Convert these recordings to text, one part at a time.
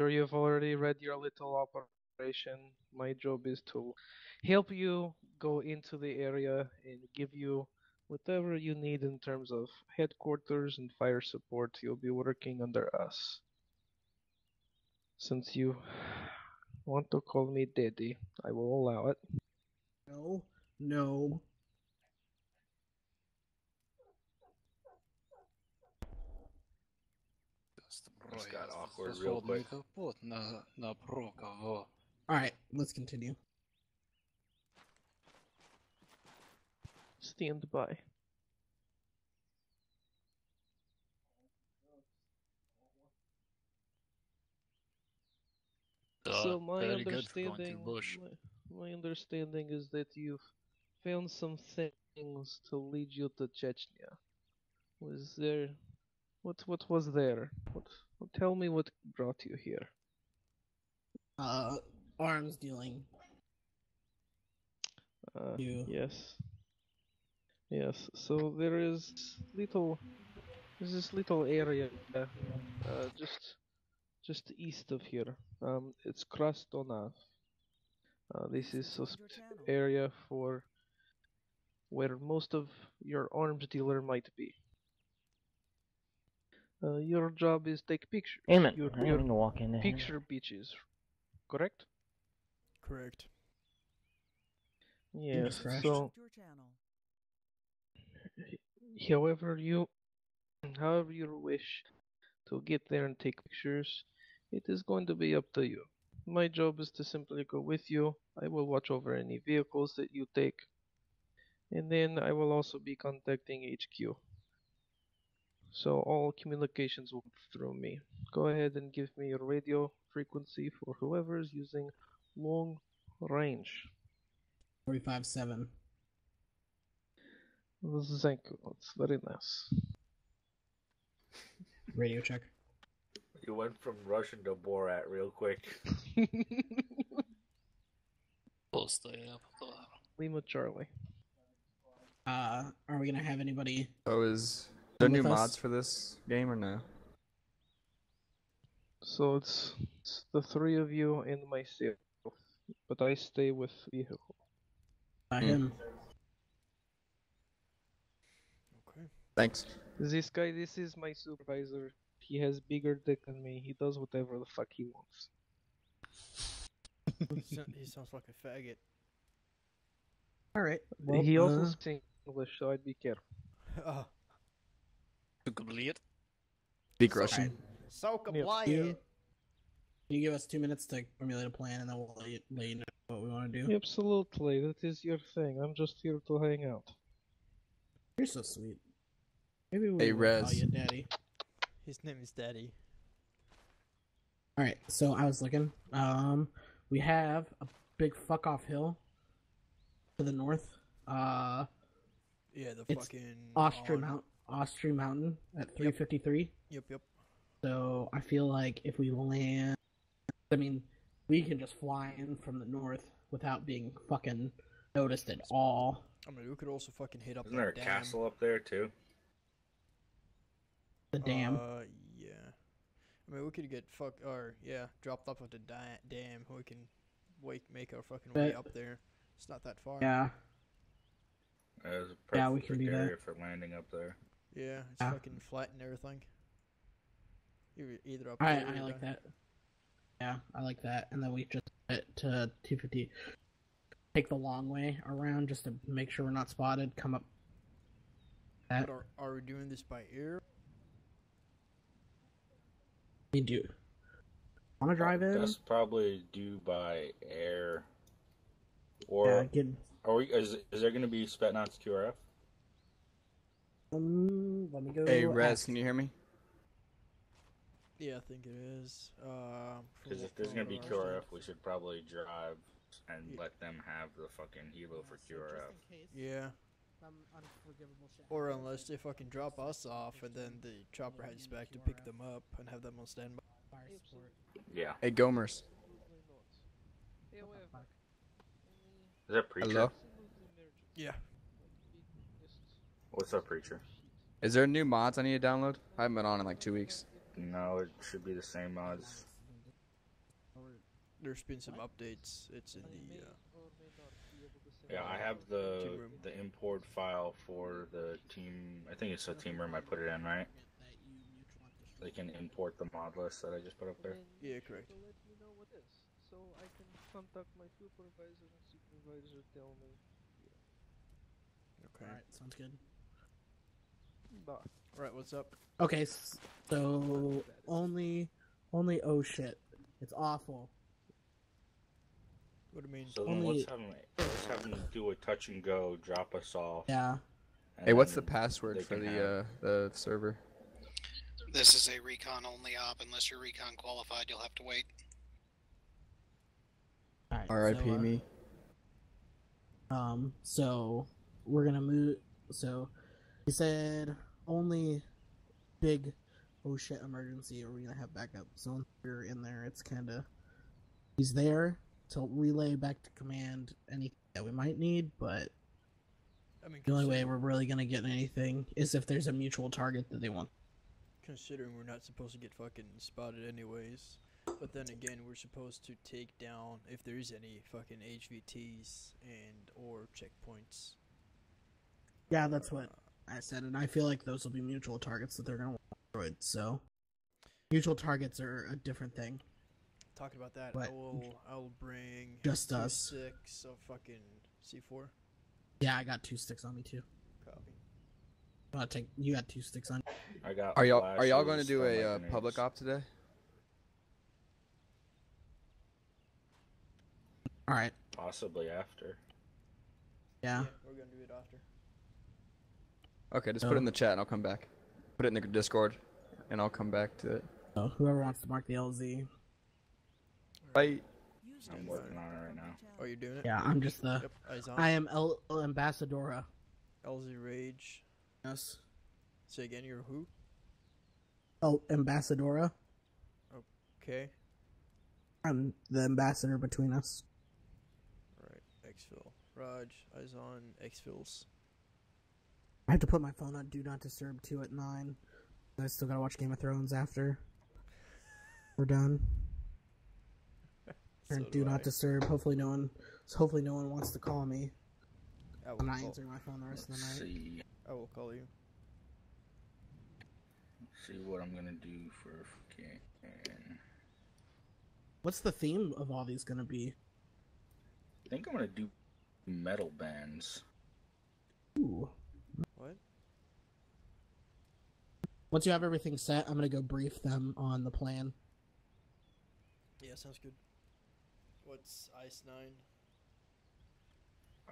sure you've already read your little operation. My job is to help you go into the area and give you whatever you need in terms of headquarters and fire support. You'll be working under us. Since you want to call me Daddy, I will allow it. No, no. just got awkward real quick. Alright, let's continue. Stand by. Uh, so my understanding, my, my understanding is that you've found some things to lead you to Chechnya. Was there what what was there? What, what tell me what brought you here? Uh, arms dealing. Uh, You. yes, yes. So there is little, there's this little area, uh, just just east of here. Um, it's Krastonov. Uh, this is a area for where most of your arms dealer might be. Uh, your job is take pictures. Damn it! You're, I didn't you're mean to walk into him. picture bitches, correct? Correct. Yes. crashed. So, however you, however you wish to get there and take pictures, it is going to be up to you. My job is to simply go with you. I will watch over any vehicles that you take, and then I will also be contacting HQ. So all communications will through me. Go ahead and give me your radio frequency for whoever is using long range. 45.7. Thank you. That's very nice. Radio check. You went from Russian to Borat real quick. Lima Charlie. Uh, are we gonna have anybody? Oh, is there new with us? mods for this game or no? So it's, it's the three of you and myself, but I stay with vehicle. Hmm. him. Okay. Thanks. This guy, this is my supervisor. He has bigger dick than me. He does whatever the fuck he wants. He sounds like a faggot. Alright. he also uh, speaks English, so I'd be careful. Oh, Dubbelert. Speak Russian. so Yeah. quiet. you, can you give us two minutes to formulate a plan and then we'll let you, let you know what we want to do? Absolutely, that is your thing. I'm just here to hang out. You're so sweet. Maybe we Hey, will call you daddy. His name is Daddy. Alright, so I was looking. Um, we have a big fuck off hill to the north. Uh, Yeah, the It's fucking Austria Mount, Austria Mountain at 353. Yep, yep. So I feel like if we land, I mean, we can just fly in from the north without being fucking noticed at all. I mean, we could also fucking hit up Isn't there a dam. castle up there too? The dam. Uh, yeah. I mean, we could get fuck or yeah, dropped off at the da- dam. We can wake make our fucking way up there. It's not that far. yeah. That was a Yeah, we perfect can do that. area for landing up there. Yeah, it's Yeah. fucking flat and everything. Either, either up I, there. I like down- that. Yeah, I like that. And then we just get to 250. Take the long way around just to make sure we're not spotted. Come up. That But are, are we doing this by air? we do. Want to drive in? That's probably due by air. Or Yeah, get. are we? Is, is there going to be Spetsnaz QRF? Um, let me go. Hey, Rez, ask. can you hear me? Yeah, I think it is. Um, Because for- if there's going to be QRF, we should probably drive and Yeah. let them have the fucking helo for QRF. Yeah, or unless they fucking drop us off and then the chopper heads back to pick them up and have them on standby. Yeah. Hey, Gomers. Is that preacher? Hello? Yeah. What's up, preacher? Is there new mods I need to download? I haven't been on in like two weeks. No, it should be the same mods. there's been some updates. It's in the. Uh, Yeah, I have the the import file for the team. I think it's a team room. I put it in right. They can import the mod list that I just put up there. Yeah, correct. To let me know what is, so I can contact my supervisor and supervisor tell me. Okay. Alright, sounds good. Bah. All right. What's up? Okay, so only, only oh shit, it's awful. What do you mean? So then Only- let's have them, let's have them do a touch and go, drop us off. Yeah. Hey, what's the password for the have- uh the server? This is a recon only op. Unless you're recon qualified, you'll have to wait. Alright, R.I.P. so, uh, me. Um, so we're gonna move. So he said only big oh shit emergency, or we're gonna have backup. So we're in there, it's kind of he's there to relay back to command anything that we might need, but I mean, the only way we're really gonna get anything is if there's a mutual target that they want. considering we're not supposed to get fucking spotted anyways. But then again, we're supposed to take down if there is any fucking HVTs and or checkpoints. Yeah, that's what I said, and I feel like those will be mutual targets that they're gonna want destroyed. So mutual targets are a different thing. Talking about that, I But- will. I'll bring Just two us. six of fucking C4 Yeah, I got two sticks on me too. copy. I'll take you got two sticks on. I got. Are y'all are y'all going to do a uh, public op today? All right. Possibly after. Yeah. we're gonna do it after. Okay, just put it in the chat and I'll come back. Put it in the Discord, and I'll come back to it. So whoever wants to mark the LZ. Bye. I'm working on it right now. Oh, you're doing it? Yeah, I'm just the. Yep. I am El Ambassadora. LZ Rage. Yes. Say again. You're who? El Ambassadora. Okay. I'm the ambassador between us. All right. Exfil. Raj. Eyes on. Exfils. I have to put my phone on Do Not Disturb 2 at 9. I still gotta watch Game of Thrones after. We're done. So Turn Do I. Not Disturb. Hopefully no one. Hopefully no one wants to call me. I will, I'm not call, answering my phone the rest of the night. see. I will call you. See what I'm gonna do for fucking. What's the theme of all these gonna be? I think I'm gonna do metal bands. Ooh. What? Once you have everything set, I'm gonna go brief them on the plan. Yeah, sounds good. What's Ice Nine?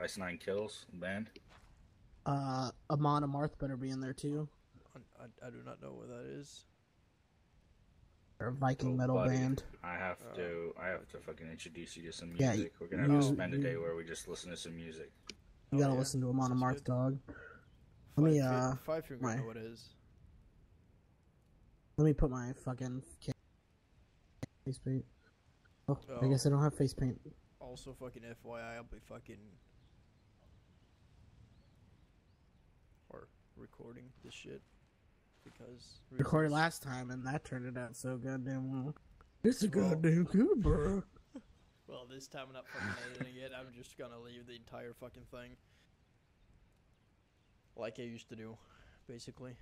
Ice Nine Kills band. Uh, Amon Amarth better be in there too. I, I, I do not know what that is. Or a Viking Oh, metal buddy. band. I have Oh. to. I have to fucking introduce you to some Yeah, music. We're gonna have to spend a day where we just listen to some music. You Oh, gotta yeah. listen to Amon Amarth, dog. Let me, Five fi- uh, Five finger. my- I know what it is. Let me put my fucking face paint. Oh, I Oh. guess I don't have face paint. Also, fucking FYI, I'll be fucking or recording this shit because Recorded last time, and that turned it out so goddamn well. It's a Well- goddamn good, bro. Well, this time I'm not fucking editing it. I'm just gonna leave the entire fucking thing like I used to do, basically.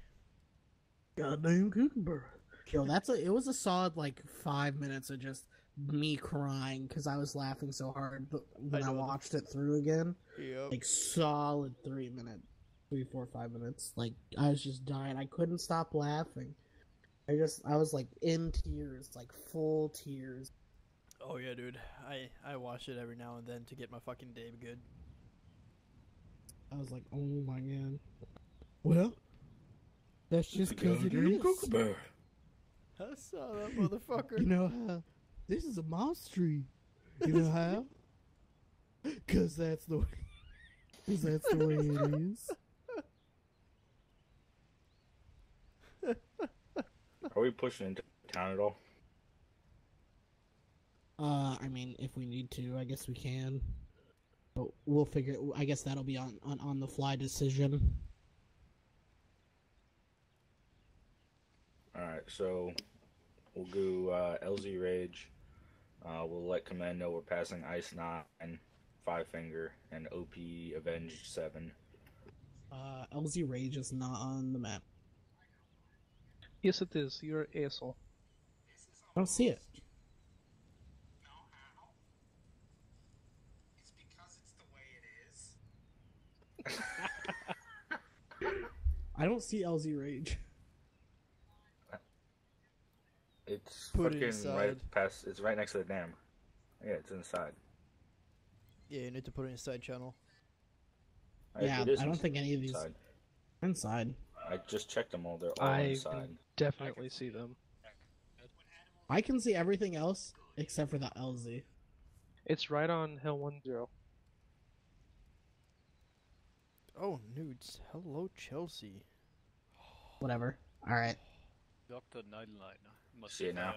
Goddamn bro. Yo, that's a. It was a solid like five minutes of just me crying because I was laughing so hard. But when I, the- watched it through again, Yep. like solid three minutes, three, four, five minutes. Like I was just dying. I couldn't stop laughing. I just, I was like in tears, like full tears. Oh yeah, dude. I I watch it every now and then to get my fucking day good. I was like, oh my god. Well, that's just because it is. I saw that motherfucker. You know how? This is a mouse tree. You know how? Cause that's the way. Cause that's the way it is. Are we pushing into town at all? Uh, I mean, if we need to, I guess we can. But we'll figure. I guess that'll be on on, on the fly decision. All right, so we'll go uh, LZ Rage, Uh, we'll let command know we're passing Ice Nine, Five Finger, and OP Avenged Seven. Uh, LZ Rage is not on the map. Yes, it is. You're an asshole. I don't see it. I don't see LZ Rage. It's Put it fucking inside. right past. It's right next to the dam. Yeah, it's inside. Yeah, you need to put it inside channel. Yeah, I don't ins- think any of these inside. inside. I just checked them all. They're all I inside. can definitely see them. I can see everything else except for the LZ. It's right on Hill One Zero. Oh, nudes. Hello, Chelsea. Whatever. All right. Dr. Nightline. Must See it now?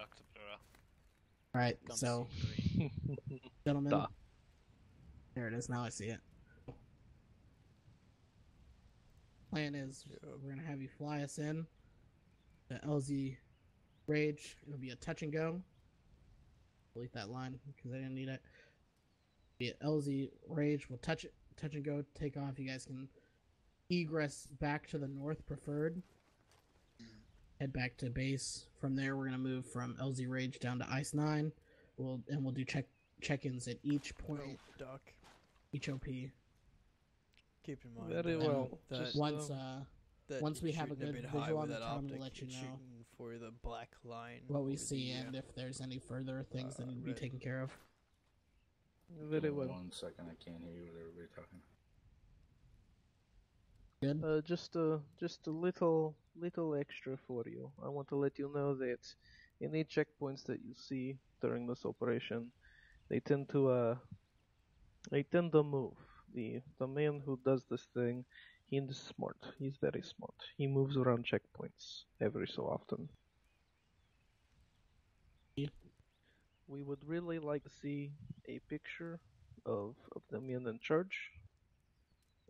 All right. So, gentlemen, Duh. there it is. Now I see it. Plan is we're gonna have you fly us in. The LZ Rage. It'll be a touch and go. Delete that line because I didn't need it. Be it LZ Rage. We'll touch it, touch and go, take off. You guys can egress back to the north preferred. Head back to base. From there, we're gonna move from LZ Rage down to Ice Nine. We'll and we'll do check check-ins at each Oh, point, Doc. each OP. Keep in mind. Very that- well. That, Once uh, uh, that once we have a shooting good bit high visual on the that town, we'll let you know. for the black line. what we see the, and if there's any further things that uh, need to be taken care of. Very well. One second, I can't hear you with everybody talking. Good. Uh, just a just a little little extra for you. I want to let you know that any checkpoints that you see during this operation, they tend to uh, they tend to move. The the man who does this thing, he is smart. He's very smart. He moves around checkpoints every so often. We would really like to see a picture of of the man in charge.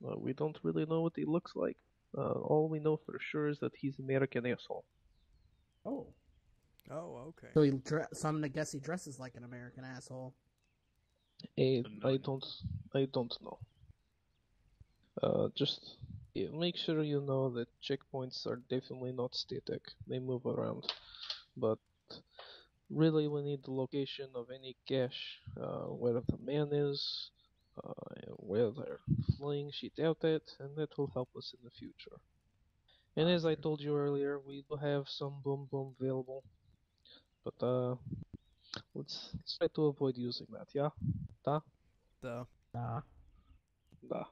Uh, we don't really know what he looks like. Uh, all we know for sure is that he's American asshole. Oh. Oh, okay. So he dre- so I'm gonna guess he dresses like an American asshole. I don't, I don't know. Uh, just yeah, make sure you know that checkpoints are definitely not static. They move around, but really we need the location of any cache, uh, where the man is, uh, weather flying sheet out it, and that will help us in the future. And as I told you earlier, we do have some boom boom available, but uh, let's, let's try to avoid using that, yeah? Da? Da. Da. Da.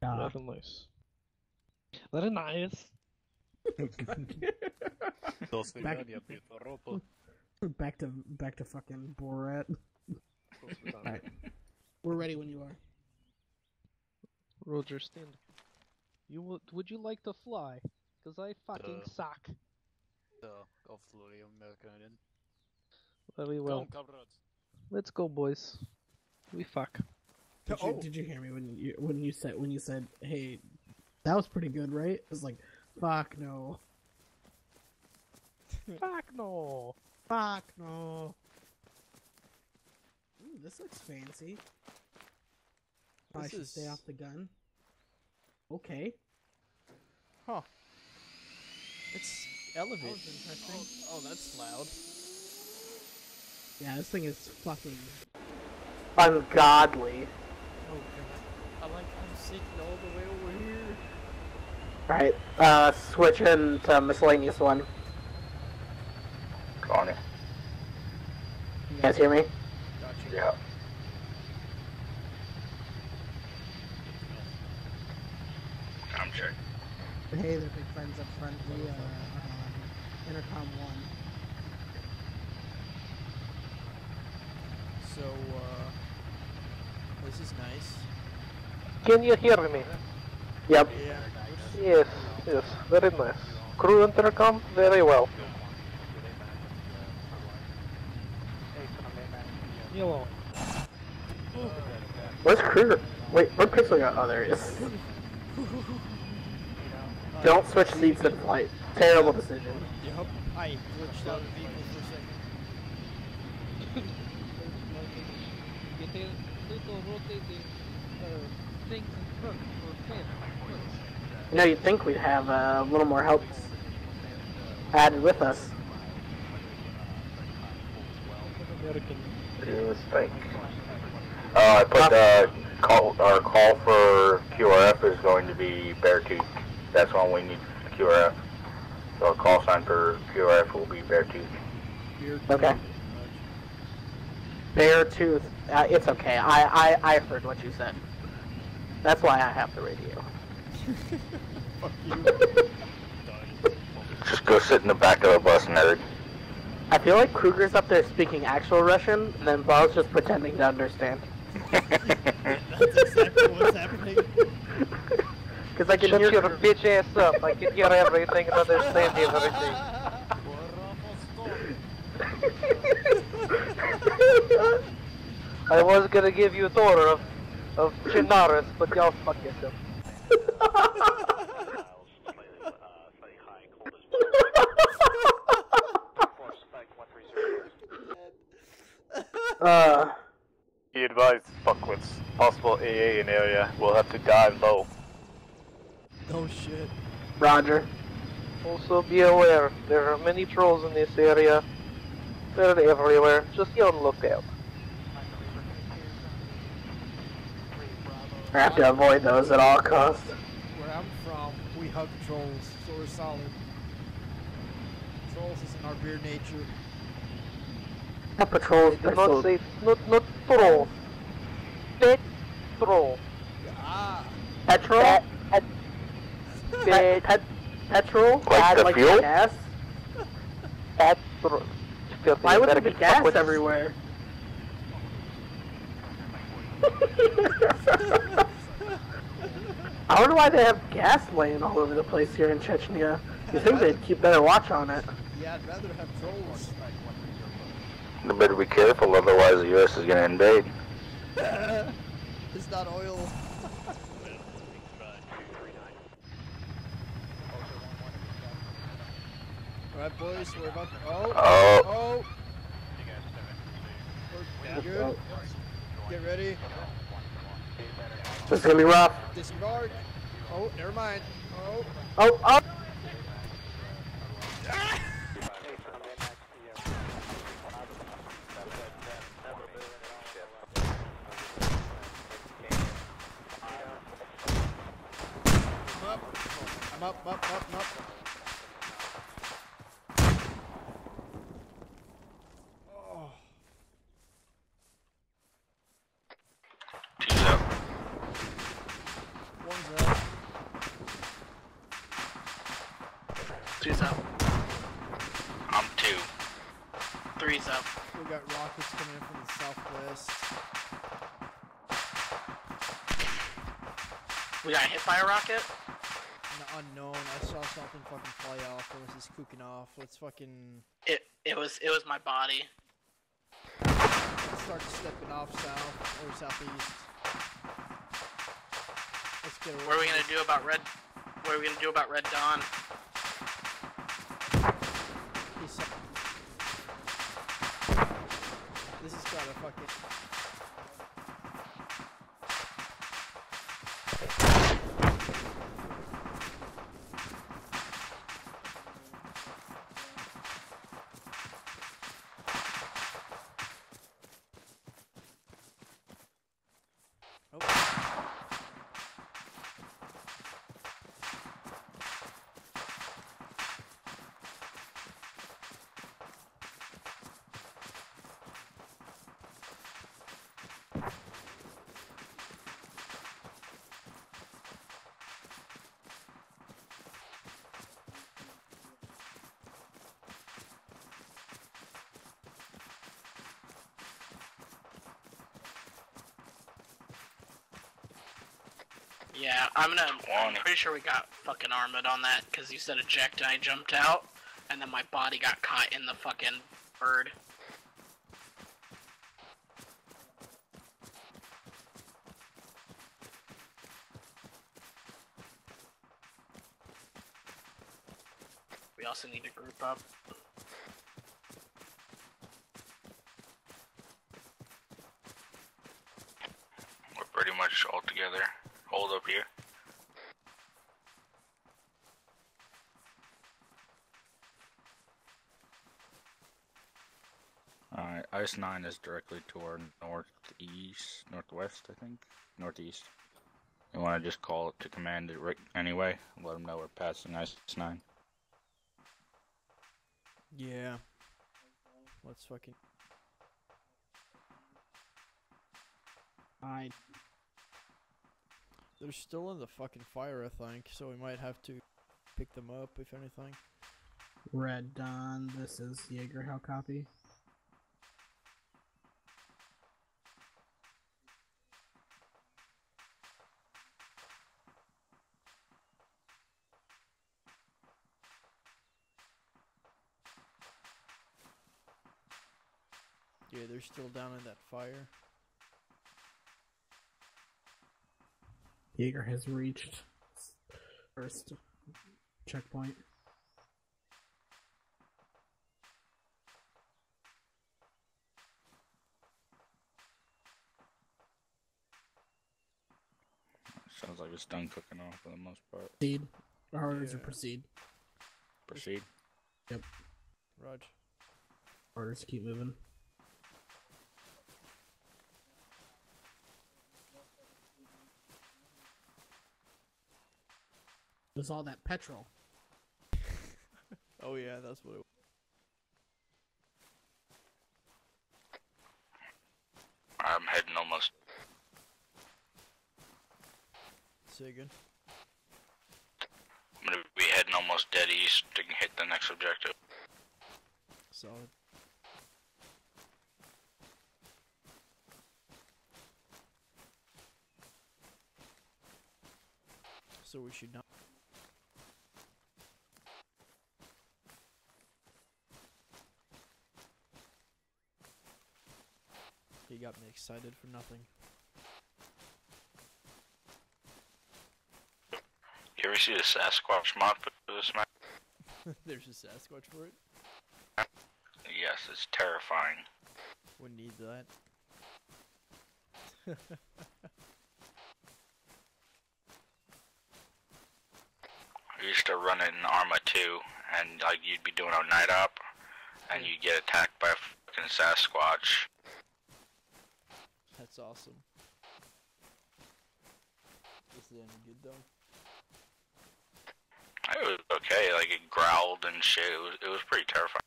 Da. Very nice. Very nice. back, back to back to fucking Borat. We're ready when you are. Roger, stand. You would would you like to fly? Cause I fucking Uh. suck. Да, avslöjar Amerikanen. Very well. Kom, kamrat. Let's go, boys. We fuck. Did you, Oh. did you hear me when you when you said when you said, "Hey, that was pretty good, right?" It was like, "Fuck no, fuck no. fuck no." Ooh, this looks fancy. I This should is- stay off the gun. Okay. Huh. It's elevated. That interesting. Oh, oh, that's loud. Yeah, this thing is fucking ungodly. Oh god. I like I'm sitting all the way over here. Alright, uh, switching to miscellaneous one. On it. You guys hear me? Gotcha. Yeah. I'm checking. Hey, they're big friends up front. We uh, are on Intercom 1. So, uh, this is nice. Can you hear me? Yep. Yeah. Yes, yes, very nice. Crew intercom, very well. Hello. Where's Kruger? Wait, where Pixel got? Oh, there he is. Don't switch seats in flight. Terrible decision. Yup. I glitched out of the vehicle for a second. Que tem little rotating uh, things in front for fan. You know, you'd think we'd have uh, a little more help added with us. American. Let's think. Uh, I put uh, call our call for QRF is going to be Beartooth. That's when we need QRF. So our call sign for QRF will be Beartooth. Beer Okay. Bear tooth. Uh, it's okay. I, I I heard what you said. That's why I have the radio. Just go sit in the back of the bus, nerd. I feel like Kruger's up there speaking actual Russian, and then Bob's just pretending to understand. That's exactly what's happening. Because I can Shut hear your bitch ass up. I can hear everything and understand everything. I was gonna give you a tour of, of Chernarus, but y'all fuck yourself. uh, He advised fuckwits. Possible AA in area. We'll have to dive low. oh shit. Roger. Also be aware, there are many trolls in this area. They're everywhere. Just be on lookout. I have to avoid those at all costs. Where I'm from, we hug trolls, so we're solid. Trolls is in our beer nature. That patrols Do not say, not, not troll. Petrol. Ah! petrol. Pet, pet, pet, petrol. Like Add, the like fuel? gas. Petrol. Why would there be gas with- everywhere? I wonder why they have gas laying all over the place here in Chechnya. You think they'd keep better watch on it? Yeah, I'd rather have trolls. You better be careful, otherwise the U.S. is gonna invade. it's not oil. Alright, boys, we're about to. Oh! Oh. Oh! We're good. Get ready. This is gonna be rough. Disregard. Oh, never mind. Oh. Oh, oh! Ah! I'm up. I'm up, up, up, up. Oh. Two's up. One's up. Two's up. I'm two. Three's up. We got rockets coming in from the southwest. We got hit by a rocket? N- unknown. I saw something fucking fly off. Or was this kooking off? Let's fucking It it was it was my body. let's start stepping off south or southeast. Let's get What are we gonna do about red? What are we gonna do about Red Dawn? He's so- This has got a fucking. Oh. Yeah, I'm gonna. I'm pretty sure we got fucking armored on that because you said eject and I jumped out, and then my body got caught in the fucking bird. We also need to group up. much altogether. Hold up here. Alright, 9 is directly to our northeast, northwest, I think? Northeast. You want to just call it to command it right anyway? Let them know we're passing Ice 9. Yeah. Let's fucking. I They're still in the fucking fire, I think, so we might have to pick them up, if anything. Red Dawn. This is Jaeger. How copy? Yeah, they're still down in that fire. Jaeger has reached first checkpoint. Sounds like it's done cooking off for the most part. Proceed. Orders to Yeah. proceed. Proceed. Yep. Raj. Orders to keep moving. There's all that petrol. Oh yeah, that's what it was. I'm heading almost. Say again. I'm gonna be heading almost dead east to hit the next objective. Solid. So we should not. He got me excited for nothing. You ever see the Sasquatch mod for this map? There's a Sasquatch for it. Yes, it's terrifying. We need that. I used to run it in Arma 2, and like you'd be doing a night op, and you'd get attacked by a fucking Sasquatch. That's awesome. Is it any good though? It was okay, like it growled and shit. It was it was pretty terrifying.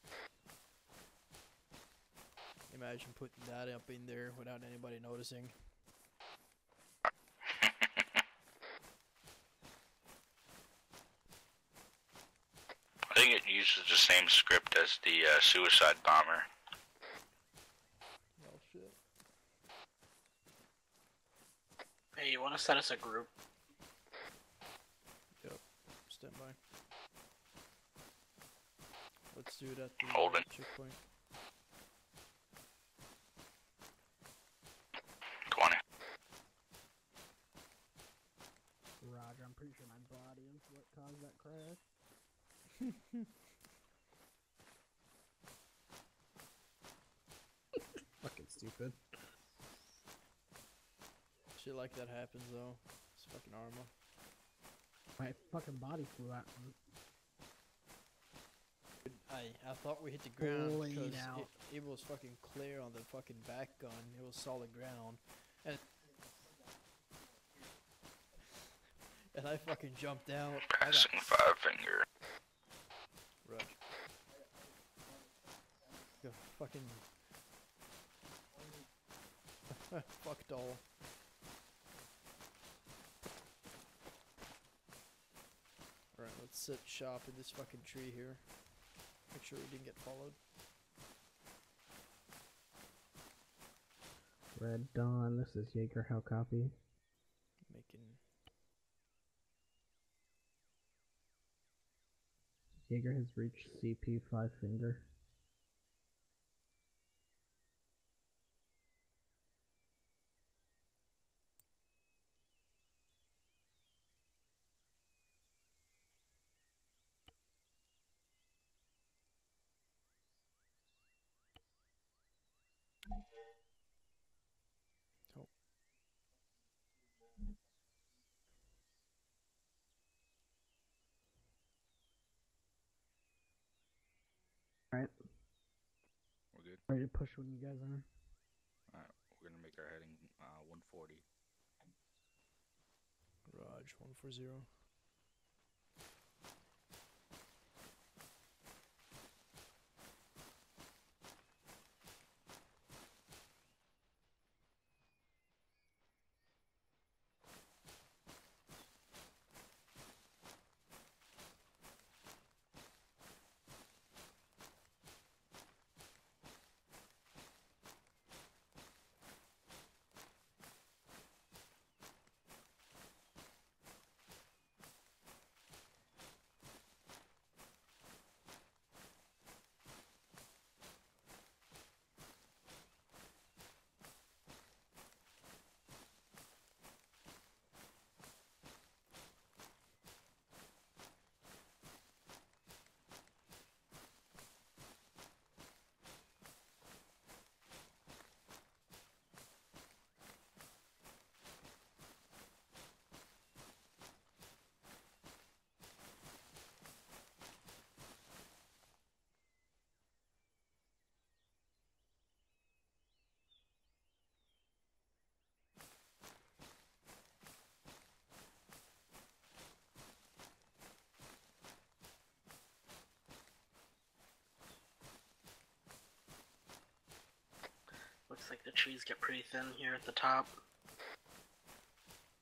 Imagine putting that up in there without anybody noticing. I think it uses the same script as the uh, Suicide Bomber. Oh shit. Hey, you want to set us a group? Yep. Stand by. Let's do it at the Hold uh, checkpoint. 20. Roger, I'm pretty sure my body is what caused that crash. Fucking stupid. Shit like that happens though. It's fucking armor. My fucking body flew out. I I thought we hit the ground Laid because it, it was fucking clear on the fucking back gun. It was solid ground, and and I fucking jumped out. Passing five finger. Rush. Go fucking fuck doll. Alright, let's set shop in this fucking tree here. Make sure we didn't get followed. Red Dawn, this is Jaeger. How copy? Making Jaeger has reached CP five finger. Alright, We're good. ready to push when you guys are. Alright, we're gonna make our heading uh 140. Raj, 140. Like the trees get pretty thin here at the top.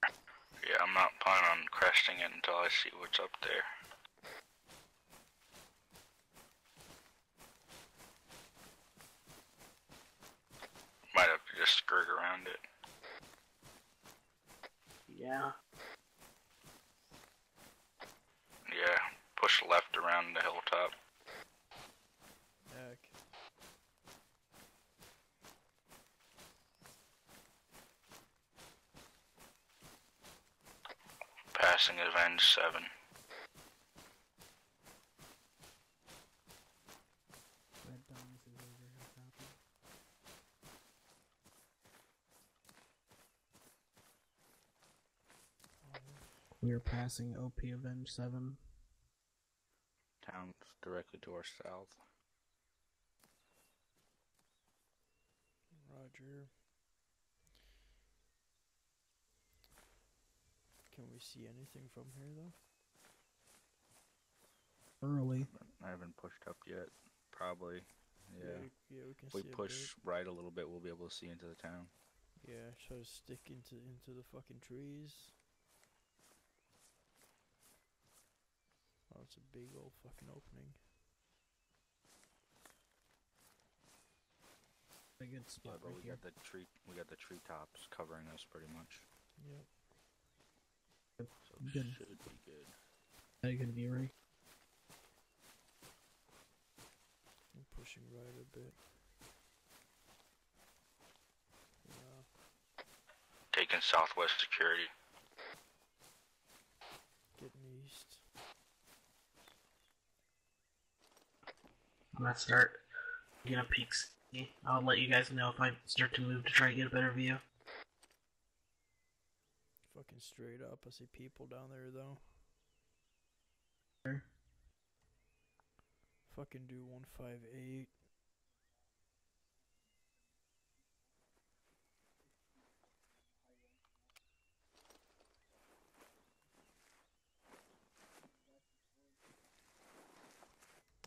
Yeah, I'm not planning on cresting it until I see what's up there. Might have to just skirt around it. Yeah. Yeah, push left around the hilltop. Heck. Passing Avenge 7. Red Dawn is over here, copy. We are passing OP Avenge 7. Town's directly to our south. Roger. Can we see anything from here though? Early. I haven't pushed up yet. Probably. Yeah. we- yeah, we can If we see a push right a little bit, we'll be able to see into the town. Yeah, try to stick into into the fucking trees. Oh, it's a big old fucking opening. A good Yeah, spot but right we here. got the tree. We got the treetops covering us pretty much. Yep. So Good. should be good. Had a good view, right? I'm pushing right a bit. Yeah. Taking Southwest Security. Getting east. I'm gonna start getting a peek. I'll let you guys know if I start to move to try to get a better view. Fucking straight up. I see people down there though. Fucking do 158.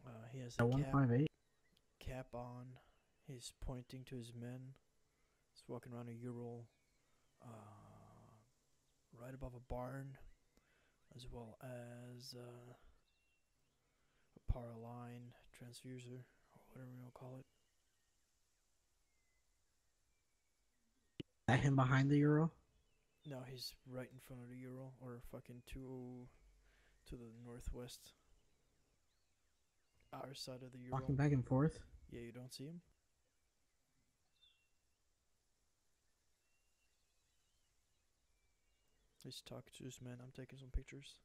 Uh, he has a cap, 158. cap on. He's pointing to his men. He's walking around a Ural, uh, right above a barn, as well as uh, a power line, transfuser, or whatever you want to call it. At him behind the Ural? No, he's right in front of the Ural, or fucking to to the northwest. Our side of the Ural. Walking back and forth? Yeah, you don't see him. He's talking to his man. I'm taking some pictures.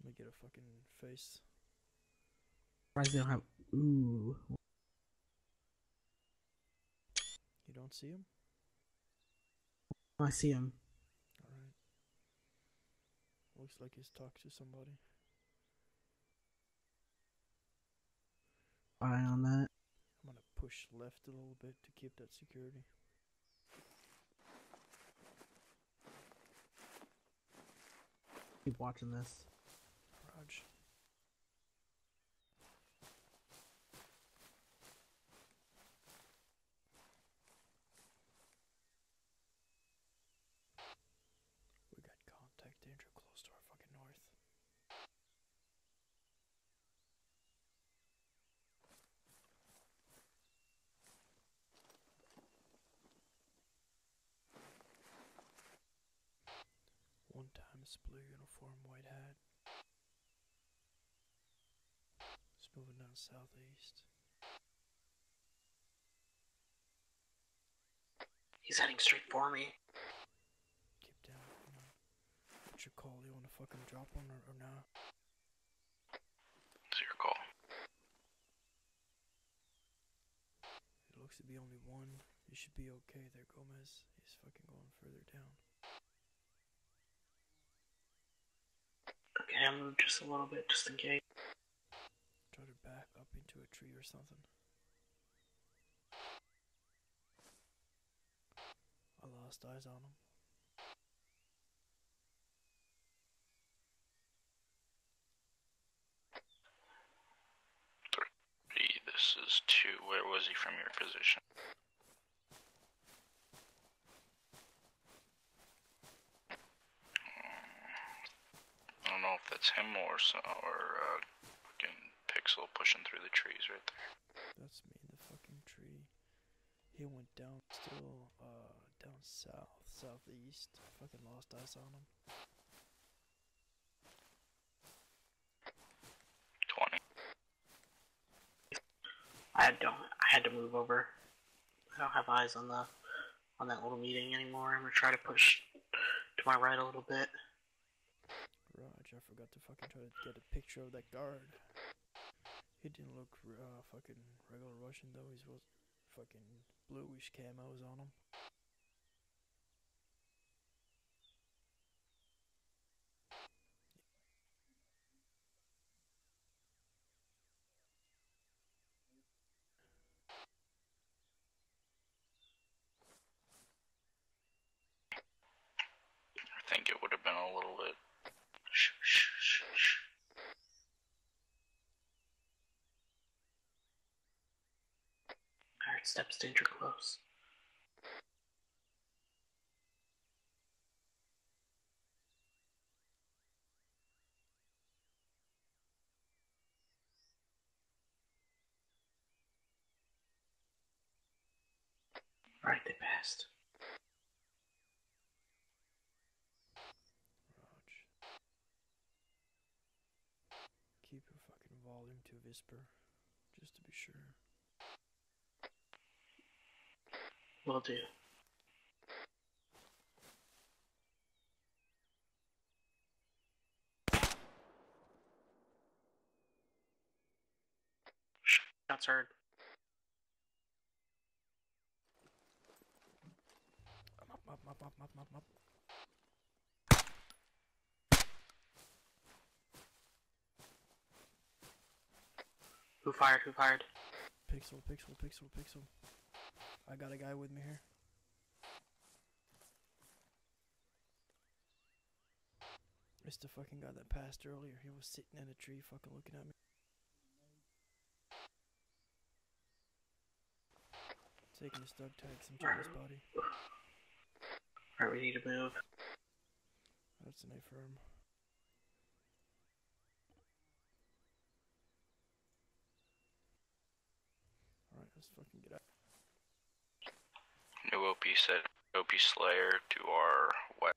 Let me get a fucking face. Surprised they don't have. Ooh. You don't see him? I see him. Alright. Looks like he's talking to somebody. eye on that. I'm gonna push left a little bit to keep that security. Keep watching this. Raj. We got contact danger close to our fucking north. One time it's blue uniform, white hat. It's moving down southeast. He's heading straight for me. Keep down. Hang on. What's your call? You wanna fucking drop one or, or not? It's your call. It looks to be only one. You should be okay there, Gomez. He's fucking going further down. Okay, move just a little bit, just in case. Try to back up into a tree or something. I lost eyes on him. Three, This is two. Where was he from your position? Don't know if that's him or so, or uh, fucking Pixel pushing through the trees right there. That's me in the fucking tree. He went down still, uh, down south, southeast. Fucking lost eyes on him. Twenty. I don't. I had to move over. I don't have eyes on the on that little meeting anymore. I'm gonna try to push to my right a little bit. Raj, I forgot to fucking try to get a picture of that guard. He didn't look uh, fucking regular Russian though. He was fucking bluish camos on him. I think it would have been a little bit. Shh, shh, shh, shh. I heard steps danger close. Alright, they passed. Keep your fucking volume to a whisper, just to be sure. Will do. Shots heard. Up, up, up, up, up, up, up. Who fired? Who fired? Pixel, pixel, pixel, pixel. I got a guy with me here. It's the fucking guy that passed earlier. He was sitting in a tree fucking looking at me. Taking his dog tags and check his body. Alright, we need to move. That's an A firm. Alright, let's fucking get out. New OP said OP Slayer to our west.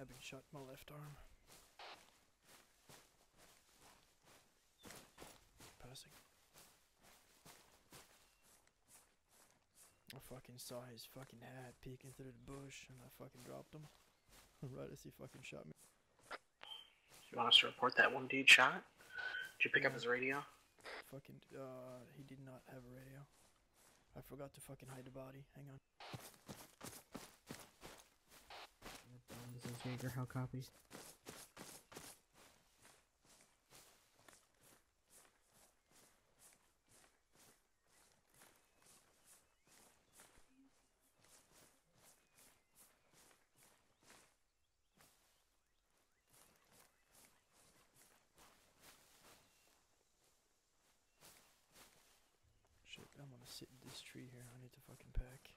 I've been shot in my left arm. Passing. I fucking saw his fucking hat peeking through the bush and I fucking dropped him. right as he fucking shot me. You want us to report that one dude shot? Did you pick up his radio? Fucking, uh, he did not have a radio. I forgot to fucking hide the body. Hang on. Jaeger. How copy? I'm gonna sit in this tree here. I need to fucking pack.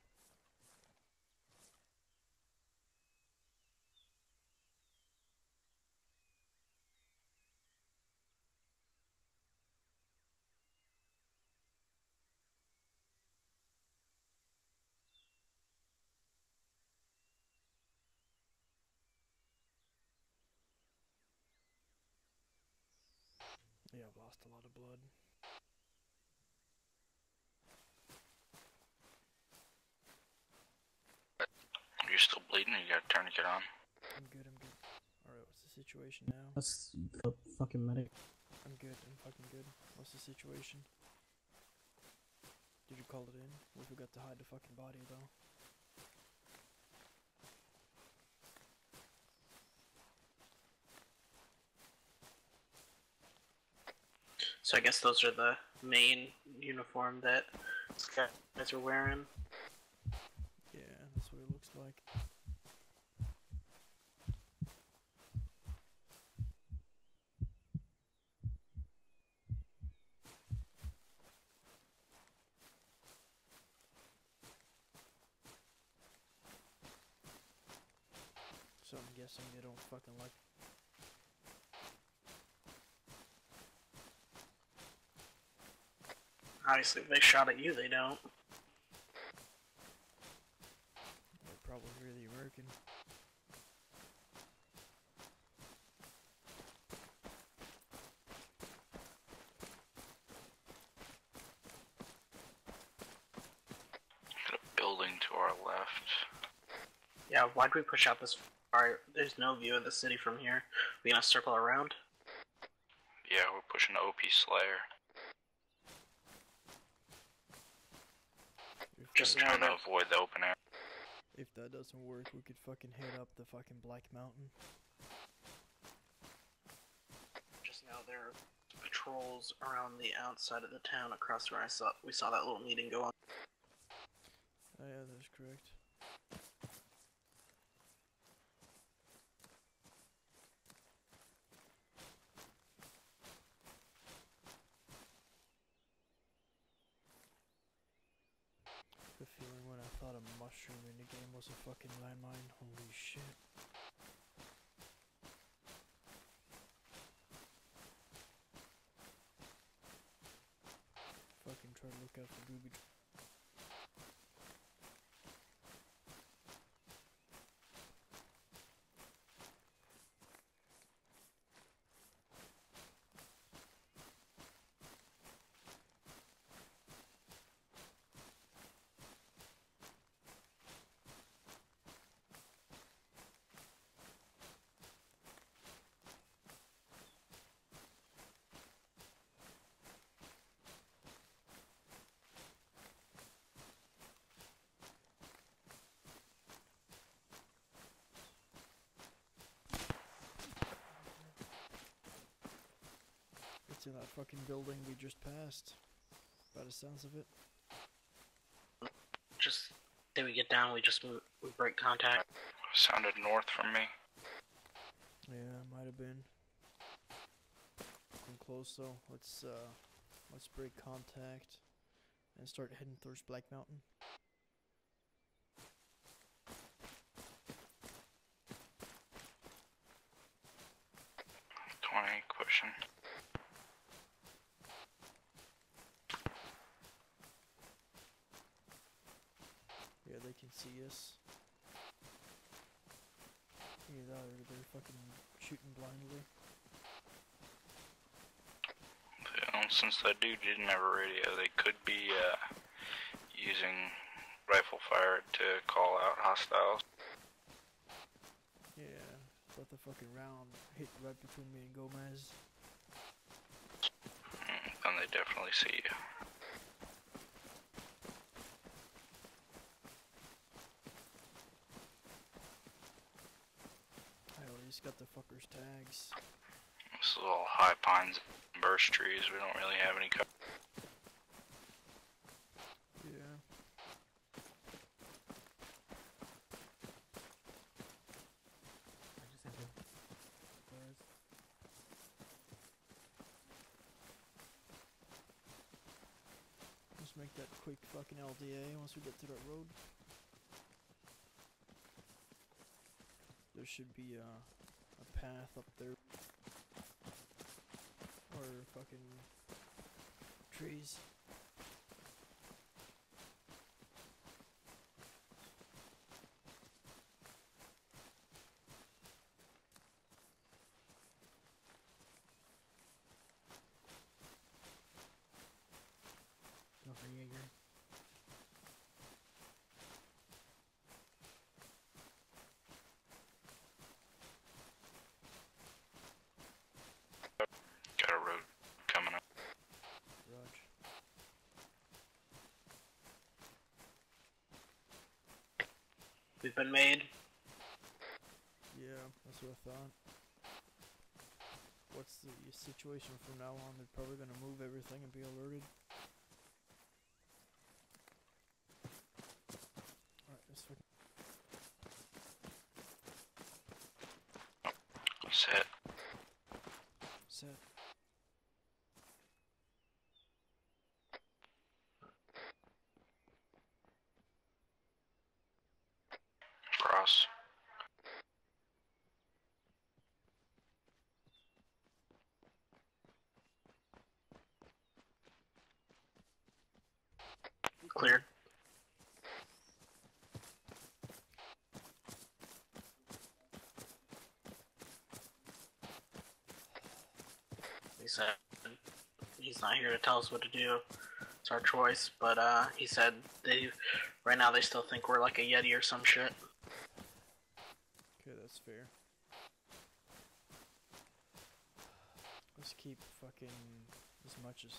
Yeah, I've lost a lot of blood. You're still bleeding. You got a tourniquet on. I'm good, I'm good. Alright, what's the situation now? That's the fucking medic. I'm good, I'm fucking good. What's the situation? Did you call it in? We forgot to hide the fucking body though. So I guess those are the main uniform that these guys are wearing. Yeah, that's what it looks like. So I'm guessing they don't fucking like Obviously, if they shot at you, they don't. They're probably hear the American. Got a building to our left. Yeah, why'd we push out this far? There's no view of the city from here. We gonna circle around? Yeah, we're pushing OP Slayer. If Just that, know Trying to avoid the open air. if that doesn't work, we could fucking hit up the fucking Black Mountain. just now there are patrols around the outside of the town across where I saw we saw that little meeting go on. Oh yeah, that's correct. The feeling when I thought a mushroom in the game was a fucking landmine. Holy shit. Fucking try to look out for booby It's in that fucking building we just passed. By the sounds of it. Just then we get down, we just move, we break contact. Sounded north from me. Yeah, might have been. I'm close though. Let's uh let's break contact and start heading towards Black Mountain. Twenty pushing. Yeah, they can see us. Either that or they're fucking shooting blindly. Well, since that dude didn't have a radio, they could be uh, using rifle fire to call out hostiles. Yeah, but the fucking round hit right between me and Gomez. Mm, Then they definitely see you. I at least got the fucker's tags. Is all high pines and birch trees. We don't really have any cover. Make that quick fucking LDA once we get to that road. There should be uh, a path up there. Or fucking trees. We've been made. Yeah, that's what I thought. What's the situation from now on? They're probably gonna move everything and be alerted. Alright, let's fucking Set. set. Cross. Cleared. He said he's not here to tell us what to do. It's our choice, but uh, he said they right now they still think we're like a yeti or some shit. Okay, that's fair. Let's keep fucking as much as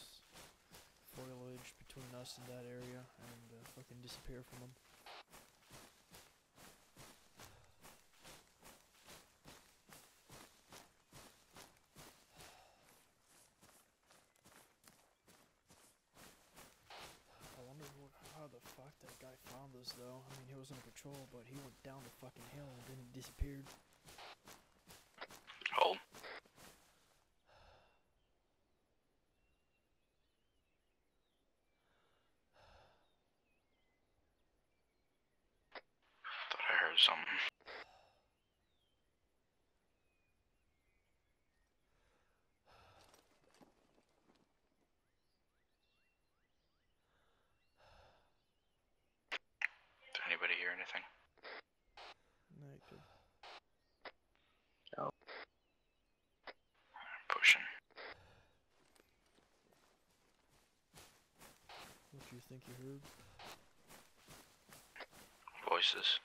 foliage between us and that area and uh, fucking disappear from them. I wonder what, how the fuck that guy found us though. I mean, he was on patrol, but he went down the fucking hill and then he disappeared. Hold. Oh. Thought I heard something. Did anybody hear anything? Negative. Pushing. What do you think you heard? Voices.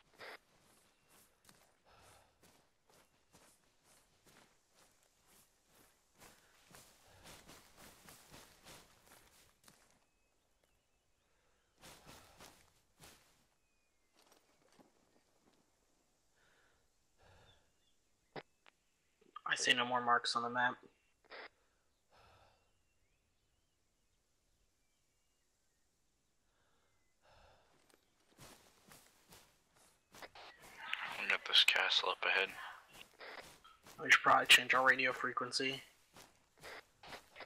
I see no more marks on the map. We got this castle up ahead. We should probably change our radio frequency.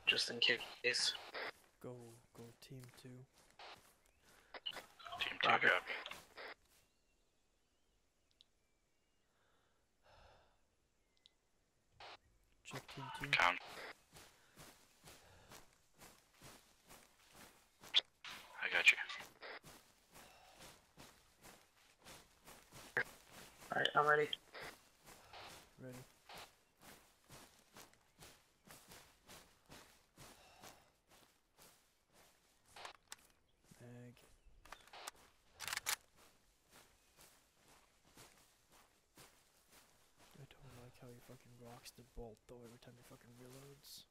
Just in case. Go, go, team two. Team two Roger. Copy. Check team two. Con. I got you. Alright, I'm ready. Ready. Mag. I don't like how he fucking though every time he fucking reloads.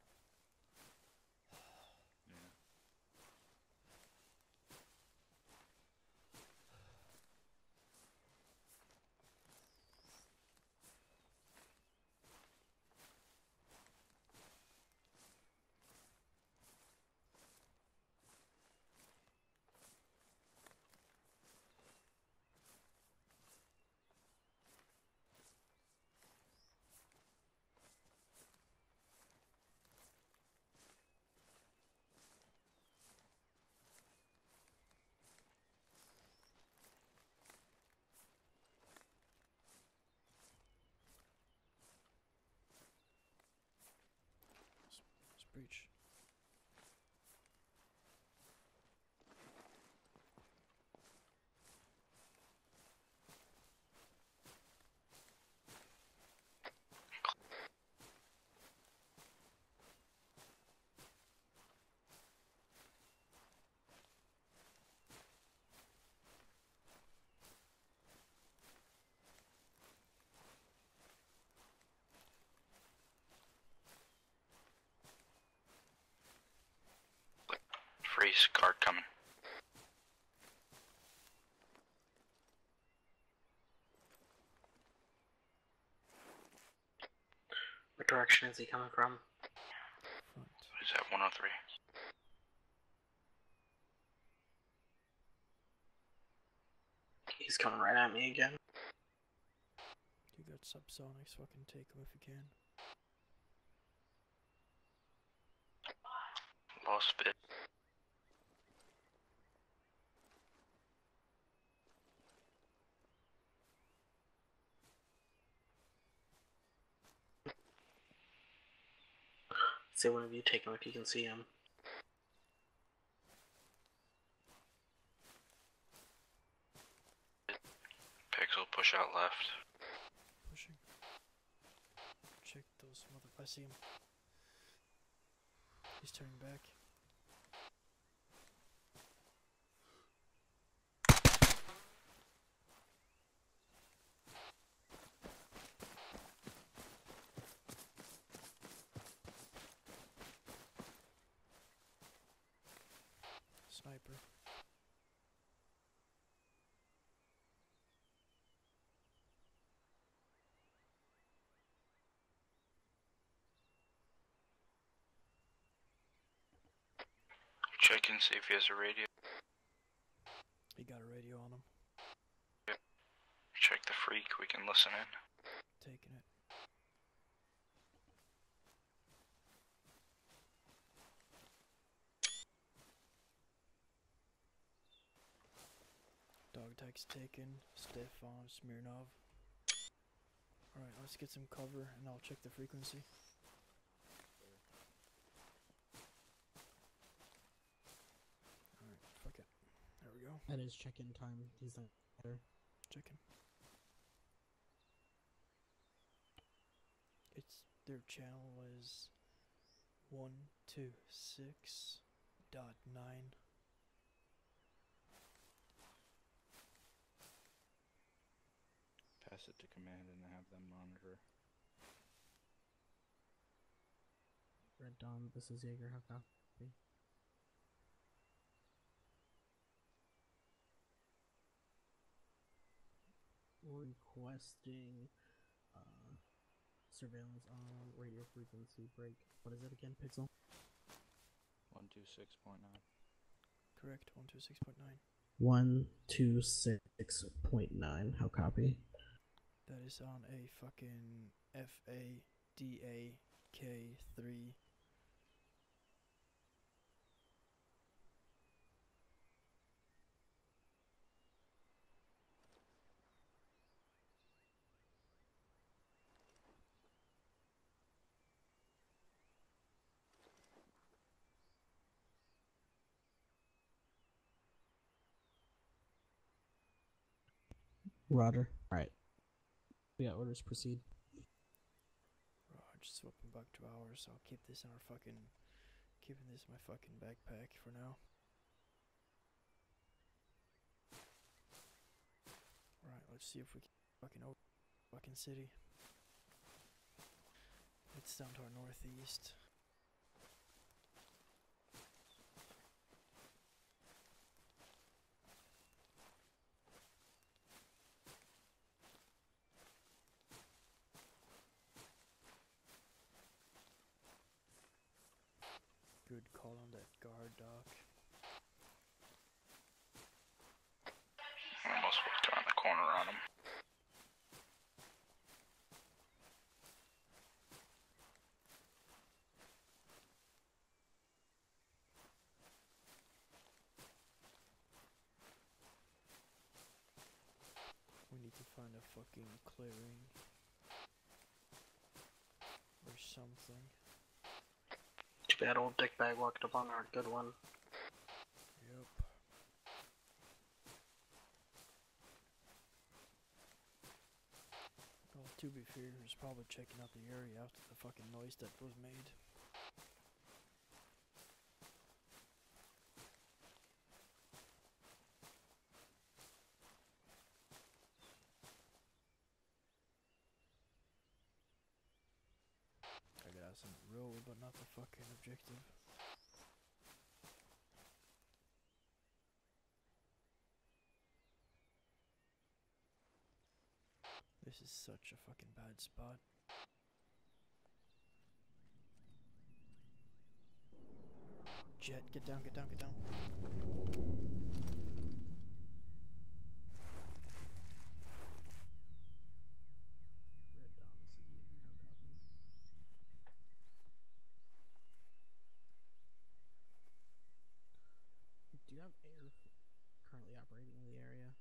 Preach. Freeze, card coming. What direction is he coming from? Front. He's at 103. He's coming right at me again. You got subsonics, fucking take him if you can. Lost bit. Say one of you take him if you can see him. Pixel push out left. Pushing. Check those mother. I see him. He's turning back. Sniper. Check and see if he has a radio. He got a radio on him. Check the freak, we can listen in. Taking it. Dog taken. Stefan Smirnov. Alright, let's get some cover and I'll check the frequency. Alright, fuck it. There we go. That is check-in time. He's not there. Checking. It's their channel was one two six dot nine. Pass it to command and have them monitor. Red Dawn, this is Jaeger. How copy? Requesting uh, surveillance on radio frequency break. What is it again, Pixel? 126.9. Correct, one two six point nine. One two six point nine. How copy? That is on a fucking F A D A K three. Roger. All right. Got orders. Proceed. Oh, just swapping back to ours. I'll keep this in our fucking, keeping this in my fucking backpack for now. Alright, let's see if we can fucking over fucking city. It's down to our northeast. Good call on that guard, almost walked around the corner on him. We need to find a fucking clearing. Or something. That old dickbag walked up on our good one. Yep. Well, to be fair, he was probably checking out the area after the fucking noise that was made. I got but not the fucking objective. This is such a fucking bad spot. Jet, get down, get down, get down. Red Dawn, this is you. No copy. Do you have air f- currently operating in the area?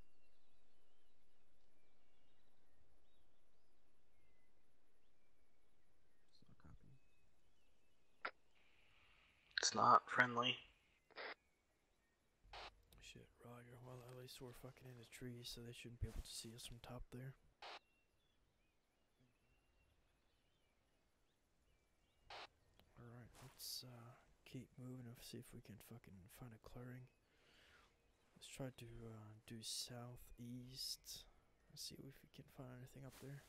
It's not copy. It's not friendly. Shit, Roger. Well, at least we're fucking in the trees, so they shouldn't be able to see us from top there. Alright, let's uh, keep moving and see if we can fucking find a clearing. Let's try to uh, do southeast. Let's see if we can find anything up there.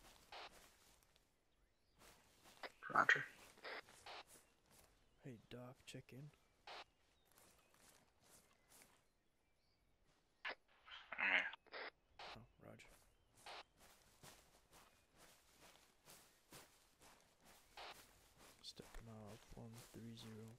Roger. Hey, Doc, check in. I'm. Oh, Roger. Stepping off 130.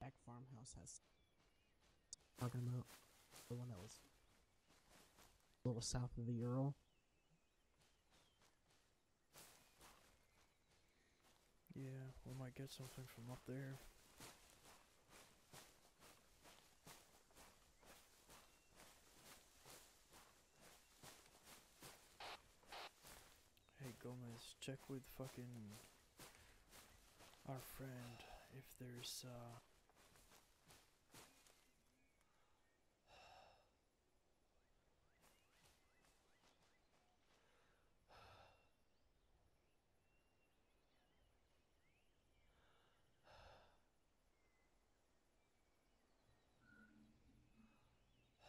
Back farmhouse has. Talking about the one that was a little south of the Ural. Yeah, we might get something from up there. Hey Gomez, check with fucking our friend if there's uh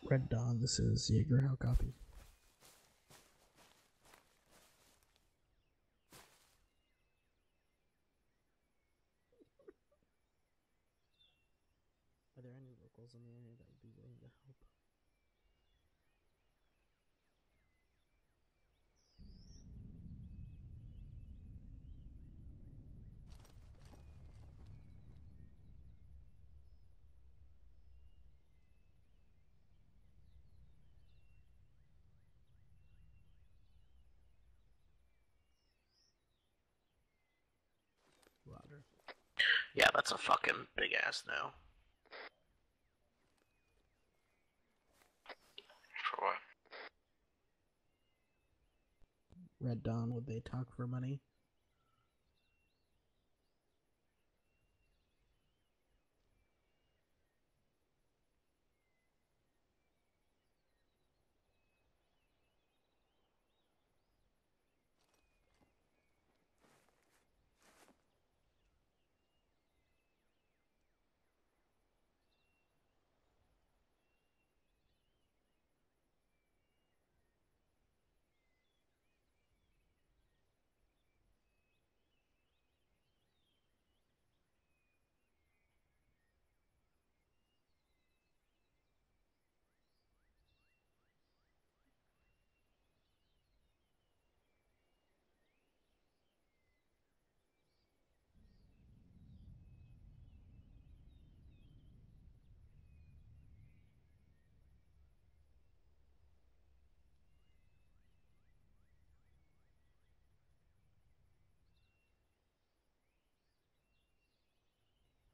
Red Dawn, this is Jaeger. How copy? Are there any locals in the area that would be willing to help? Roger. Yeah, that's a fucking big ass no. For what? Red Dawn, would they talk for money?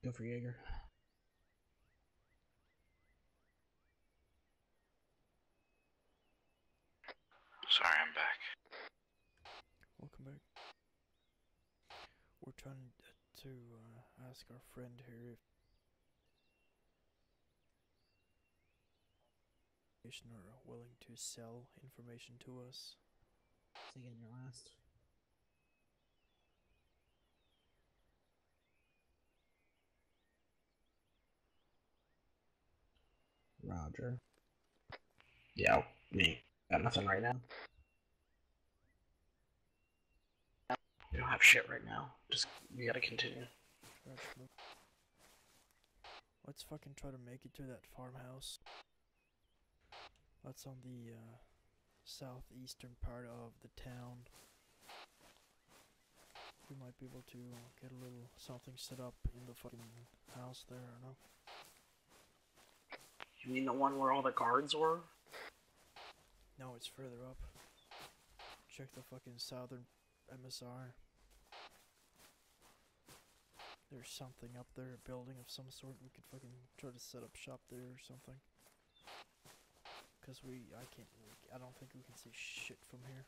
Go for Jaeger. Sorry, I'm back. Welcome back. We're trying to uh, ask our friend here if Nation are willing to sell information to us. Say again your last. Roger. Yeah, me. Got nothing right now. We don't have shit right now. Just we gotta continue. Let's fucking try to make it to that farmhouse. That's on the uh, southeastern part of the town. We might be able to get a little something set up in the fucking house there, or no? You mean the one where all the guards were? No, it's further up. Check the fucking southern MSR. There's something up there, a building of some sort. We could fucking try to set up shop there or something. Cause we, I can't, I don't think we can see shit from here.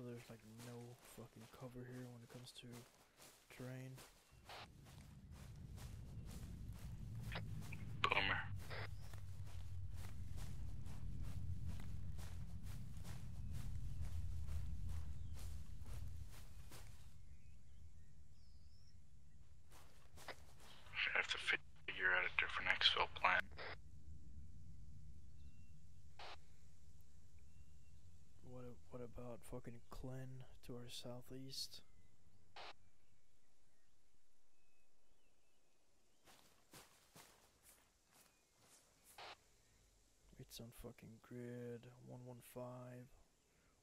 Also there's like no fucking cover here when it comes to terrain. Boomer. Should have to figure out a different exfil plan. What a- what about fucking Glen to our southeast? It's on fucking grid 115,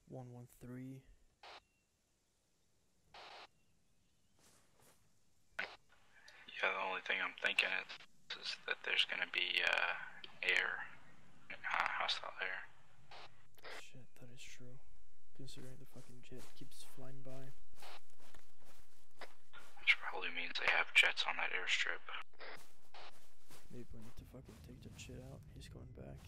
113. Yeah, the only thing I'm thinking is, is that there's gonna be uh, air, uh, hostile air. Shit, that is true. Considering the fucking jet keeps flying by. Which probably means they have jets on that airstrip. Maybe we need to fucking take that shit out. He's going back.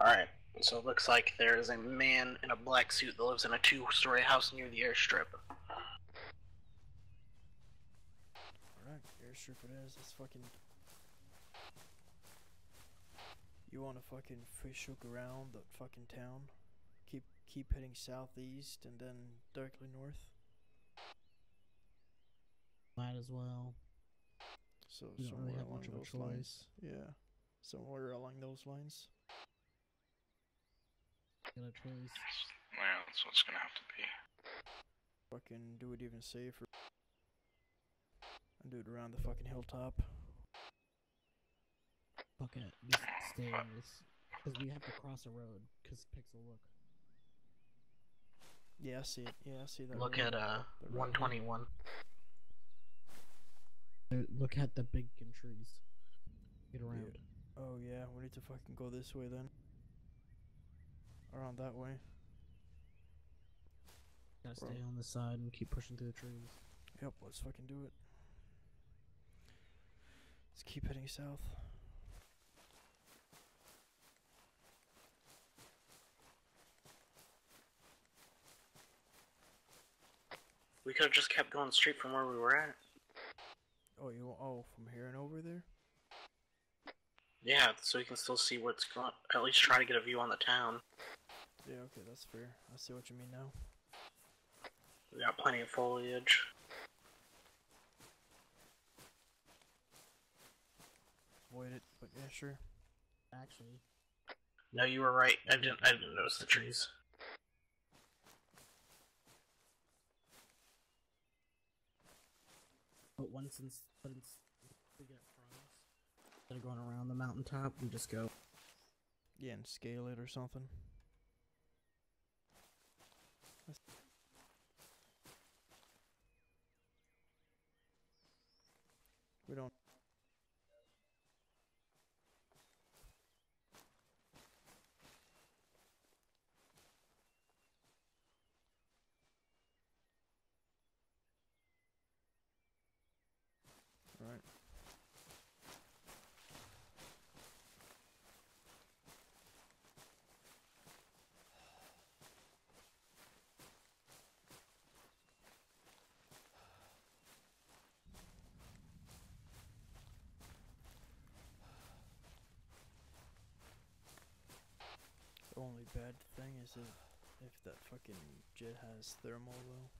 Alright, so it looks like there is a man in a black suit that lives in a two story house near the airstrip. Alright, airstrip it is. Let's fucking. You wanna fucking fish hook around the fucking town? Keep keep heading southeast and then directly north. Might as well. So You somewhere really along much of a those lines. Yeah, somewhere along those lines. Got a choice. Yeah, that's what's gonna have to be. Fucking do it even safer. And do it around the fucking hilltop. Fuck it. Just stay in this. Because we have to cross a road. Because Pixel look. Yeah, I see it. Yeah, I see that. Look road. at uh The 121. Uh, Look at the big trees. Get around. Oh yeah, we need to fucking go this way then. Around that way. Gotta Bro. stay on the side and keep pushing through the trees. Yep, let's fucking do it. Let's keep heading south. We could have just kept going straight from where we were at. Oh, you oh from here and over there? Yeah, so we can still see what's going. At least try to get a view on the town. Yeah, okay, that's fair. I see what you mean now. We got plenty of foliage. Avoid it, but yeah, sure. Actually, No, you were right. I didn't. I didn't notice the trees. But once in, but in, we get instead of going around the mountaintop, we just go. Yeah, and scale it or something. We don't. Only bad thing is if if that fucking jet has thermal though.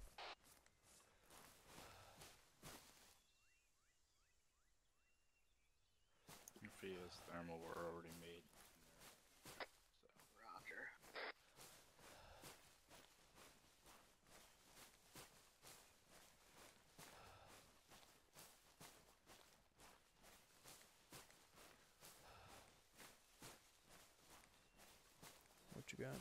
He has thermal, we're already made. Roger. What you got?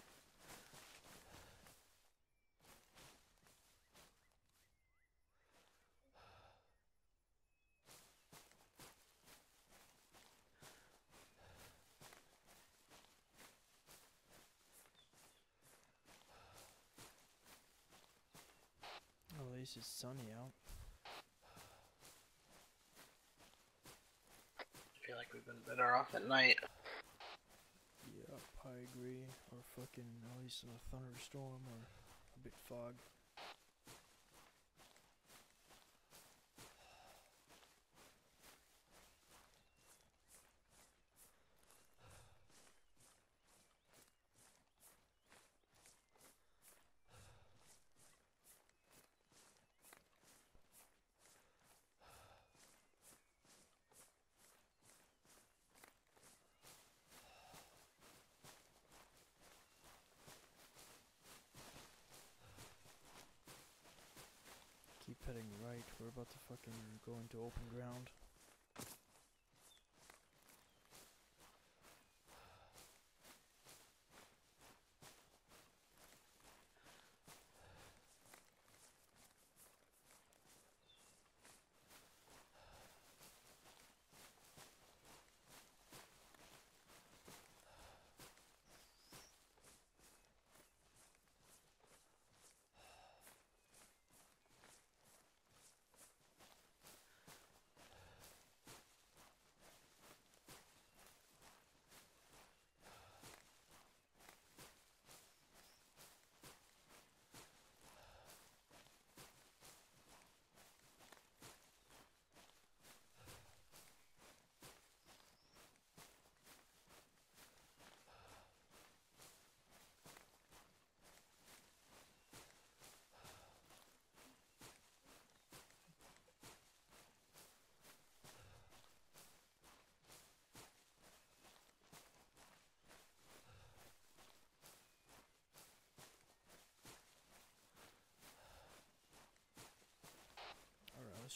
At least it's sunny out. I feel like we've been better off at night. Yep, I agree. Or fucking at least in a thunderstorm or a bit fog. Keep heading right. We're about to fucking go into open ground.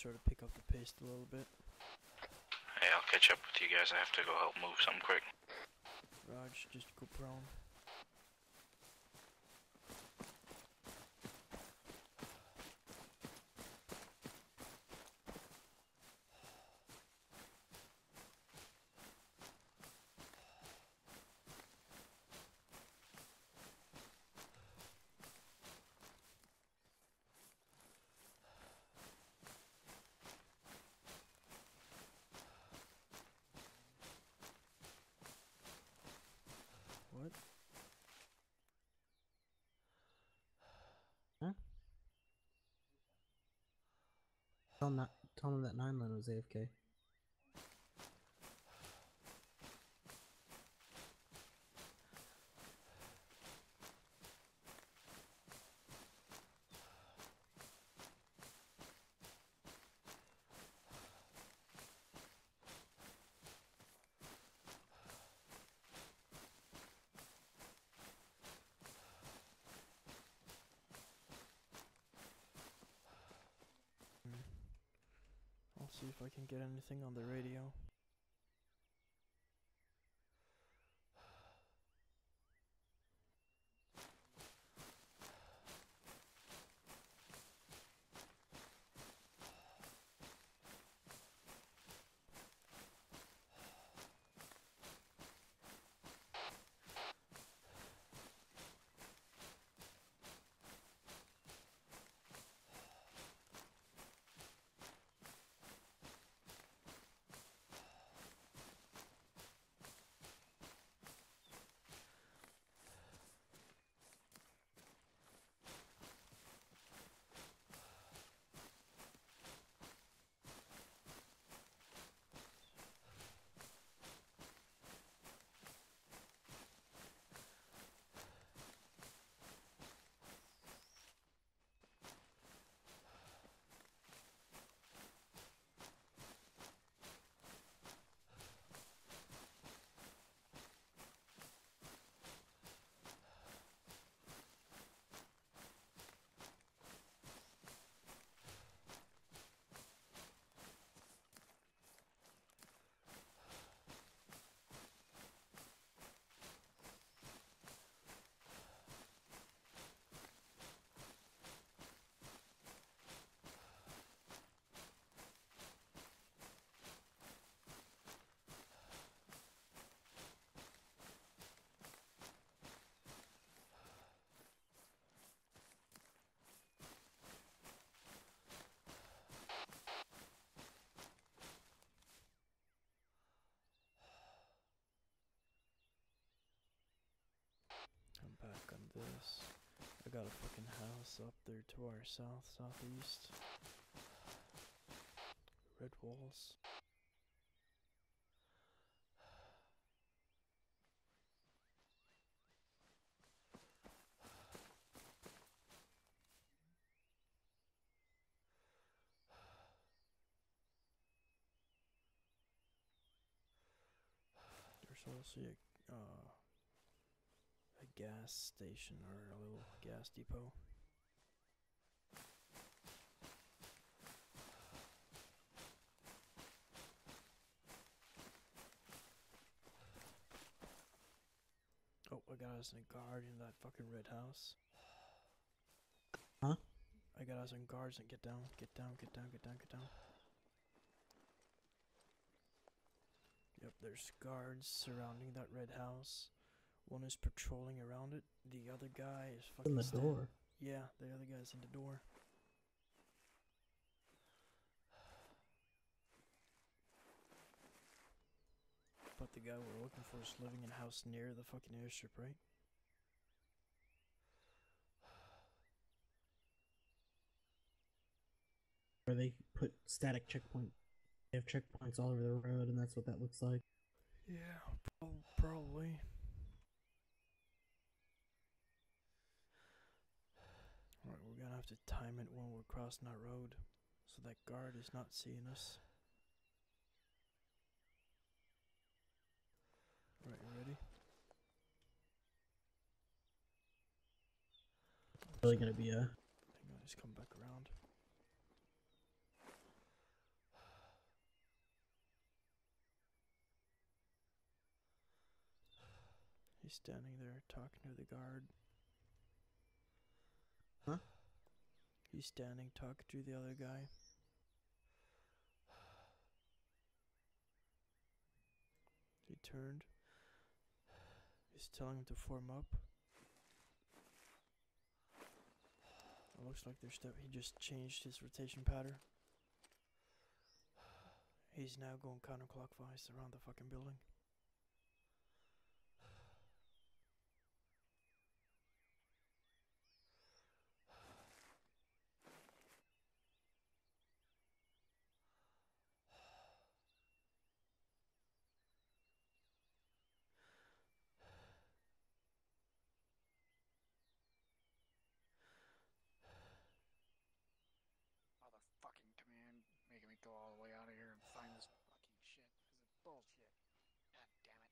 Try to pick up the pace a little bit. Hey, I'll catch up with you guys. I have to go help move something quick. Raj, just go prone. What? Tell him, not, tell him that nine line was AFK. If I can get anything on the radio. Got a fucking house up there to our south, southeast. Red walls. There's also a, uh, gas station or a little gas depot. Oh, I got us a guard in that fucking red house. Huh? I got us some guards and get down, get down, get down, get down, get down. Yep, there's guards surrounding that red house. One is patrolling around it. The other guy is fucking In the stand- door. Yeah, the other guy's in the door. But the guy we're looking for is living in a house near the fucking airstrip, right? Where they put static checkpoint. They have checkpoints all over the road, and that's what that looks like. Yeah, prob- probably. Alright, we're gonna have to time it when we're crossing that road so that guard is not seeing us. Alright, you ready? Really gonna be a Hang on, just come back around. He's standing there talking to the guard. He's standing talking to the other guy. He turned. He's telling him to form up. It looks like there's step. He just changed his rotation pattern. He's now going counterclockwise around the fucking building. Motherfucking command making me go all the way out of here and find this fucking shit. This is bullshit. God damn it.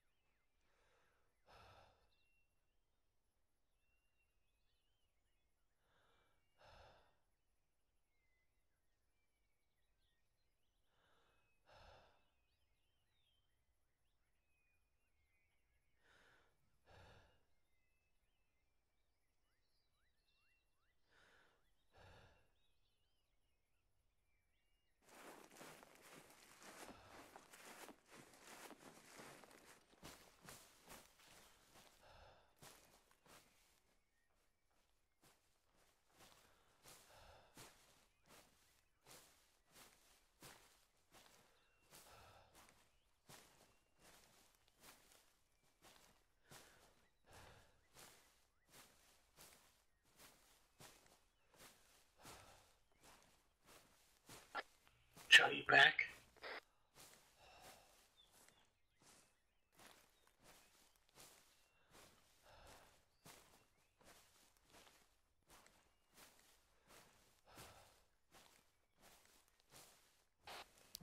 You back?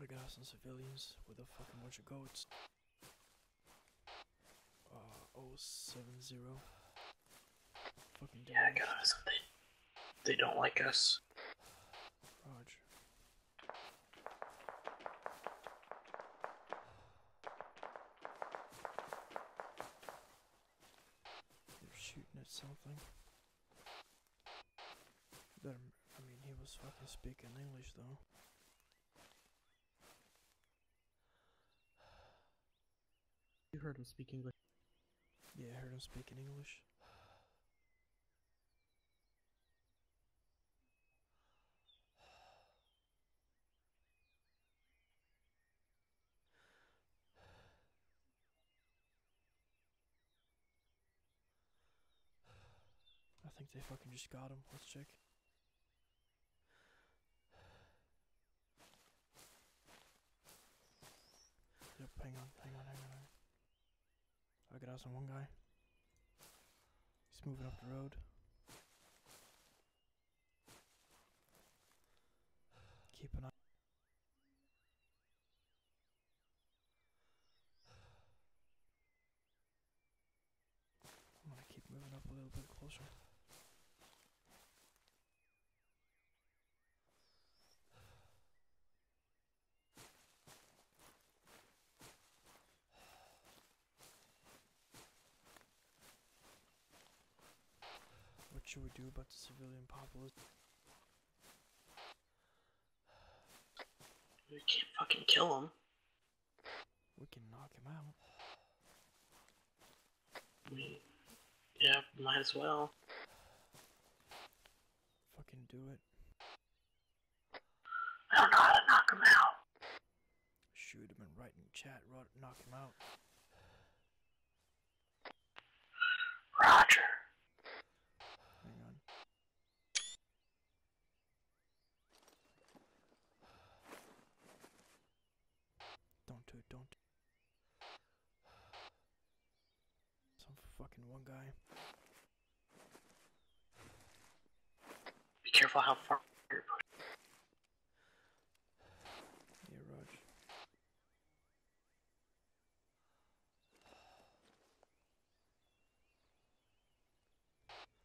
I got some civilians with a fucking bunch of goats. Uh, 070. Fucking Yeah, I got us. They, they don't like us. Roger. They're shooting at something. Better, I mean, he was fucking speaking English though. You heard him speak English. Yeah, I heard him speaking English. They fucking just got him. Let's check. Yep, hang on, hang on, hang on. I got eyes on one guy. He's moving up the road. Keep an eye. I'm gonna keep moving up a little bit closer. What should we do about the civilian populace? We can't fucking kill him. We can knock him out. We, yeah, might as well. Fucking do it. I don't know how to knock him out. Shoot him and write in chat. Knock him out. Roger. Hang on. Don't do it, don't. do- Some fucking one guy. Be careful how far you're pushing. Yeah.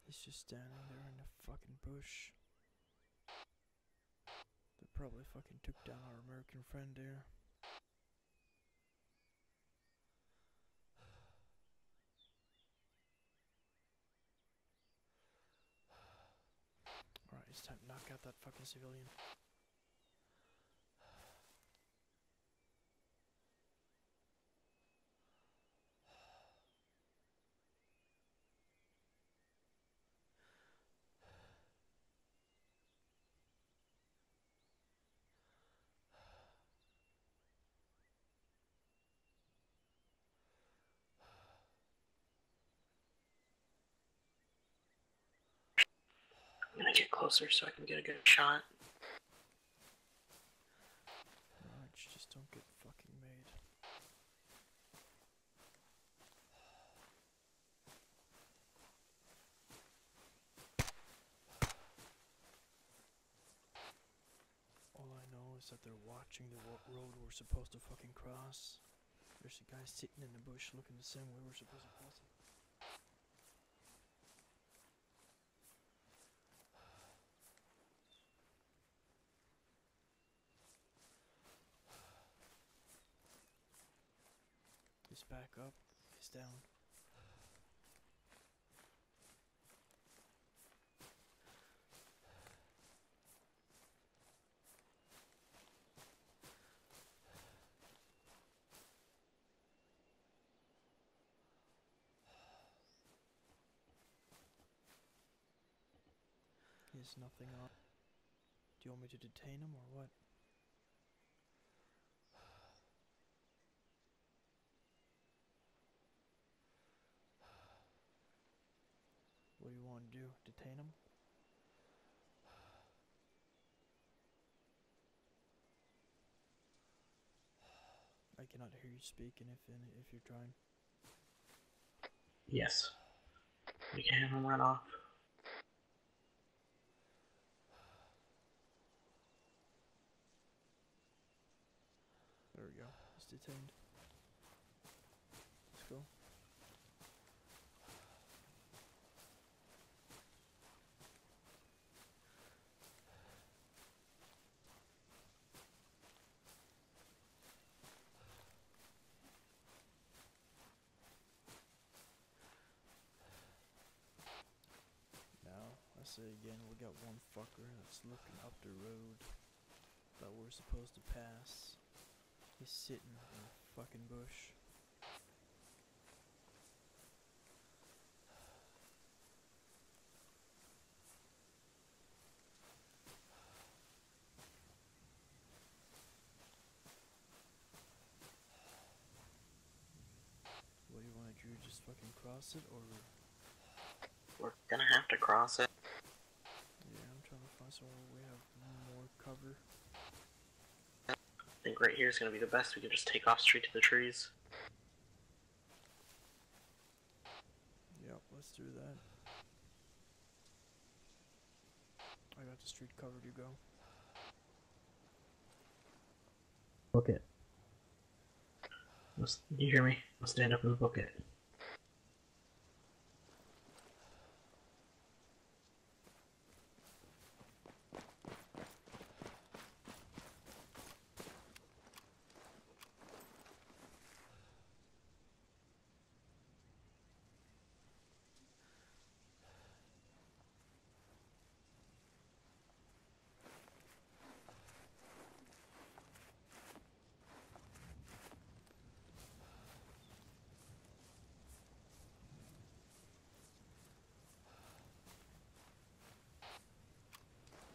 He's just standing there in the fucking bush. They probably fucking took down our American friend there. Alright, it's time to knock out that fucking civilian. Gonna get closer so I can get a good shot. All I know is that they're watching the road we're supposed to fucking cross. There's a guy sitting in the bush looking the same way we're supposed to cross it. He's back up. He's down. He has nothing on. Do you want me to detain him or? What do you want to do? Detain him? I cannot hear you speaking if if you're trying. Yes. We can have him run off. There we go. He's detained. Let's go. Now, I say again, we got one fucker that's looking up the road that we're supposed to pass. He's sitting in a fucking bush. What do you want to do? Just fucking cross it or We're gonna have to cross it. Yeah, I'm trying to find somewhere where we have more cover. I think right here is gonna be the best. We can just take off straight to the trees. Yep, let's do that. I got the street covered, you go. Book it. You hear me? I'll stand up and book it.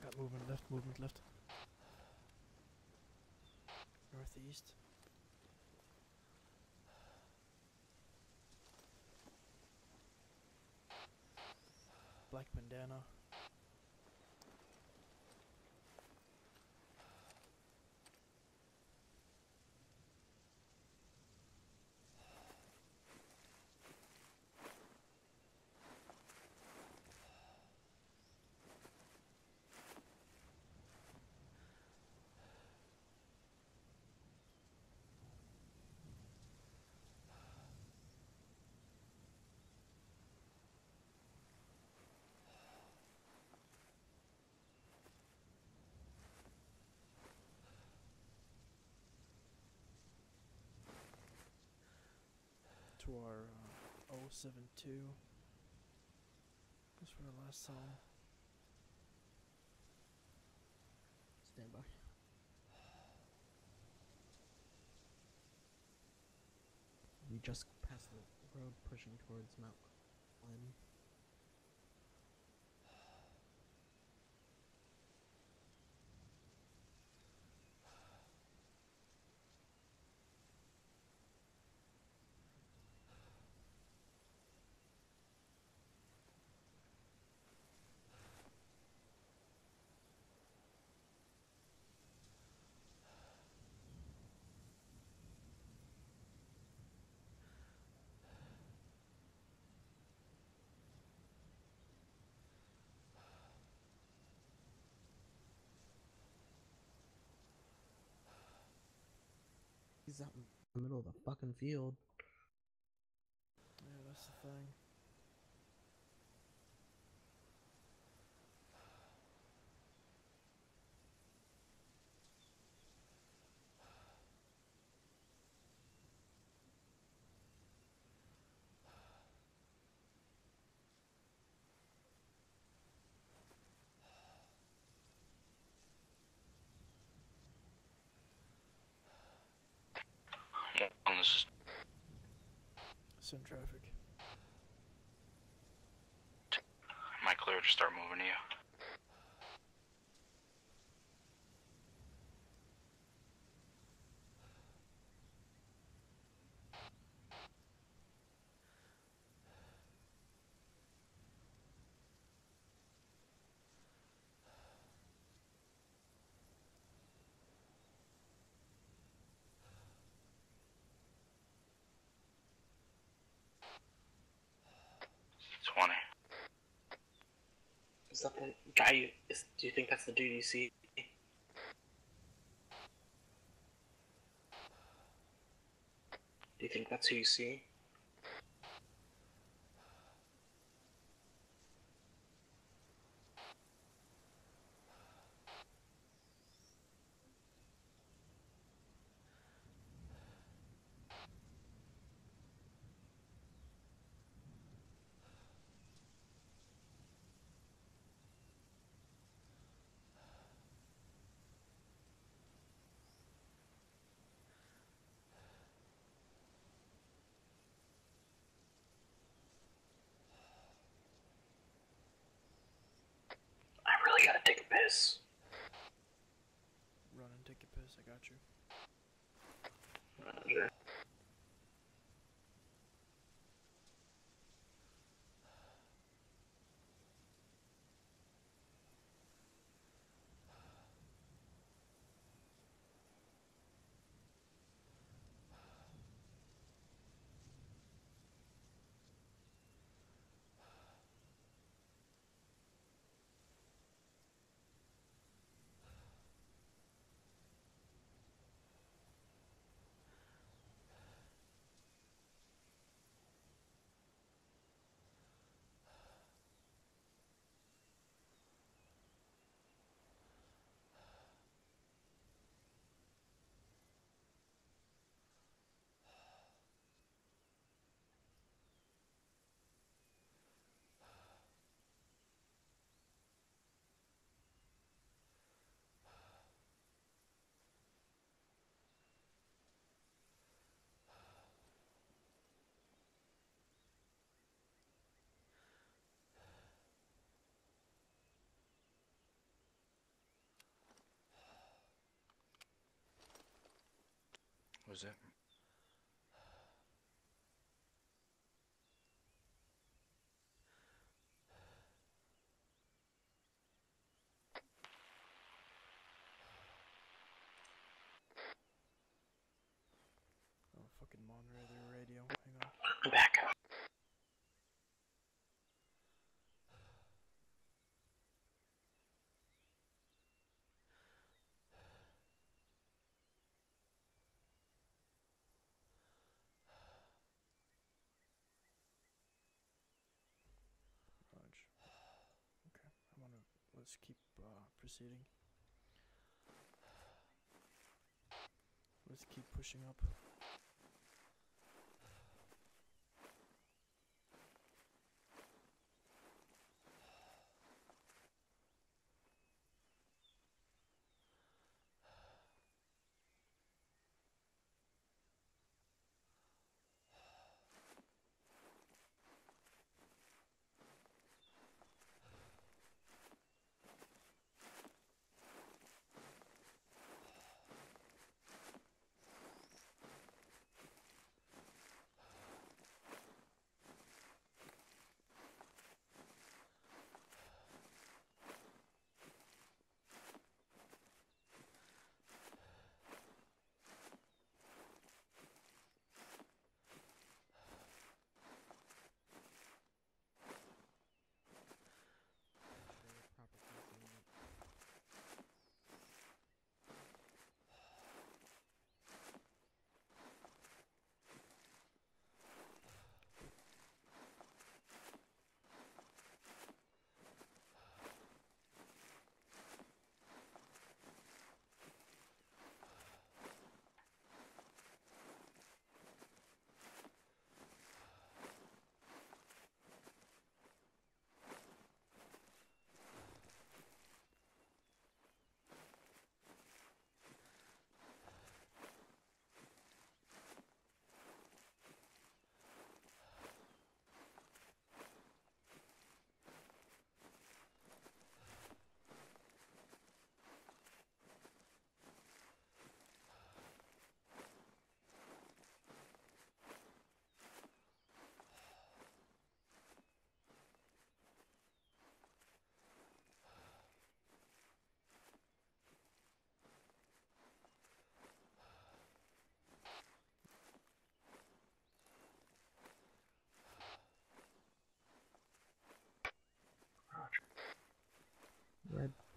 Got movement left, movement left. Northeast. Black bandana. To our uh, 072. That's for our last song. Stand by. We just passed the road pushing towards Mount Glen. He's out in the middle of the fucking field. Yeah, that's the thing. One is Send traffic. am I clear to start moving to you? Twenty. Is that the guy? You, is, do you think that's the dude you see? Do you think that's who you see? I really gotta take a piss. Run and take a piss, I got you. Roger. Was it? Oh, fucking monitor their radio. Hang on. I'm back. Raj. Okay, I wanna let's keep uh, proceeding. Let's keep pushing up.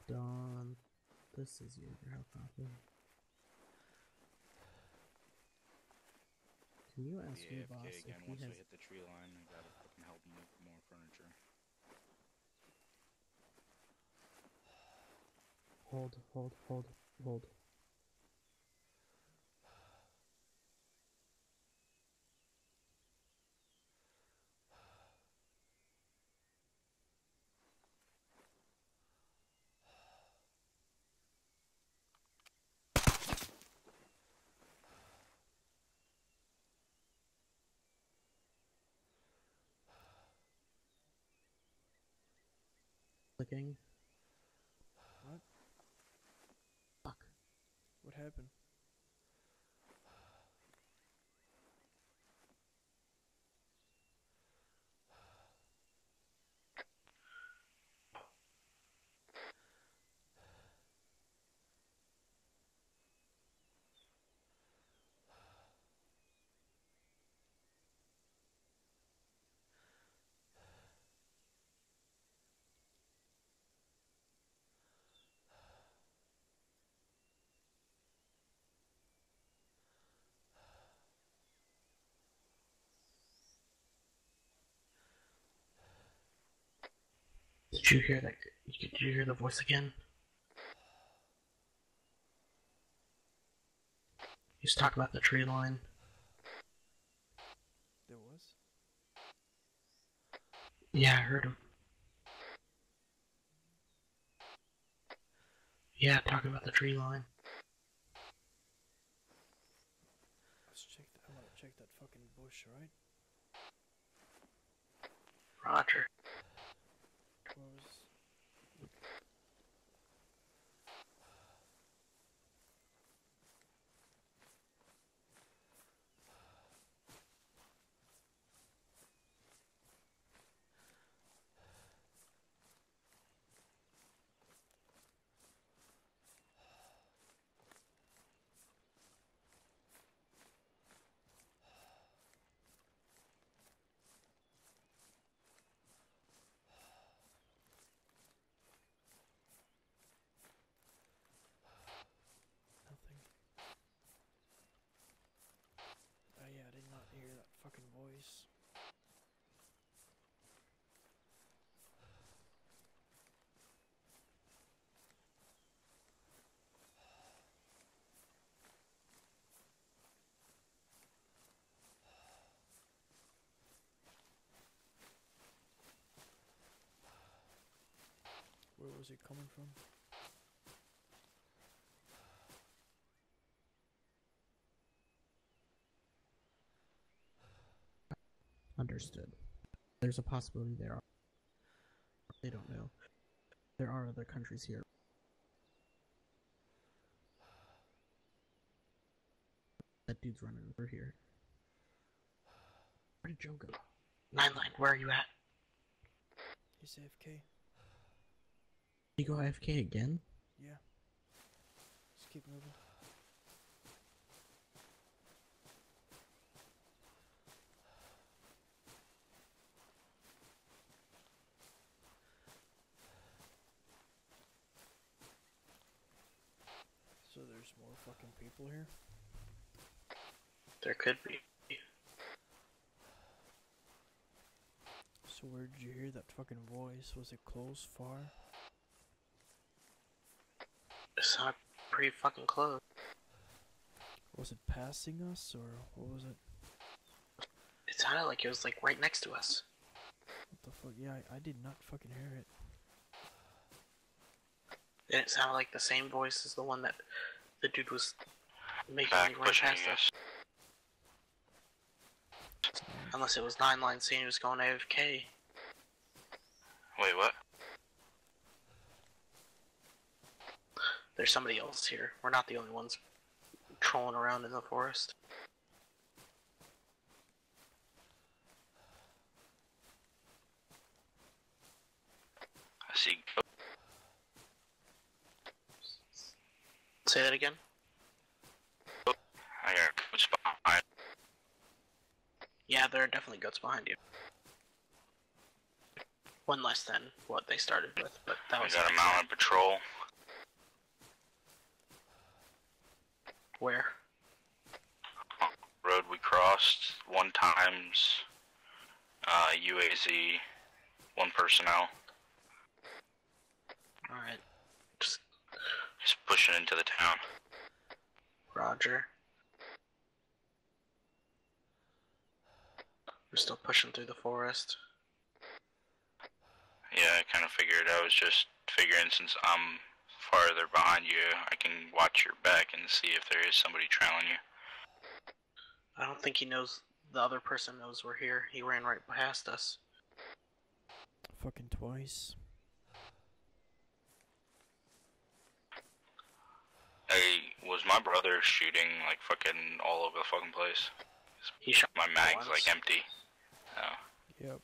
Dawn. This is your ground copy. Can you ask your boss AFK if he Once has I hit the tree line, I gotta fucking help move more furniture. hold, hold, hold, hold. Clicking. What? Fuck. What happened? Did you hear that? Did you hear the voice again? He's talking about the tree line. There was? Yeah, I heard him. Yeah, talking about the tree line. Let's check that. I'm gonna check that fucking bush, alright? Roger. What was. Was it coming from? Understood. There's a possibility there are. They don't know. There are other countries here. That dude's running over here. Where did Joe go? Nine line, where are you at? You He's AFK. Did he go AFK again? Yeah. Just keep moving. So there's more fucking people here? There could be. So where did you hear that fucking voice? Was it close, far? It sounded pretty fucking close. Was it passing us, or what was it? It sounded like it was like right next to us. What the fuck? Yeah, I, I did not fucking hear it. And it sounded like the same voice as the one that the dude was making Back me run past us. Unless it was Nine Line saying he was going AFK. Wait, what? There's somebody else here. We're not the only ones trolling around in the forest. I see. Say that again. I got goats behind. Yeah, there are definitely goats behind you. One less than what they started with, but that I was got a mounted patrol. Where? Road we crossed. One times. Uh, UAZ. One personnel. Alright. Just Just pushing into the town. Roger. We're still pushing through the forest. Yeah, I kind of figured. I was just figuring since I'm farther behind you, I can watch your back and see if there is somebody trailing you. I don't think he knows the other person knows we're here. He ran right past us. Fucking twice. Hey, was my brother shooting like fucking all over the fucking place? He shot My mag's once. like empty. Oh. Yep.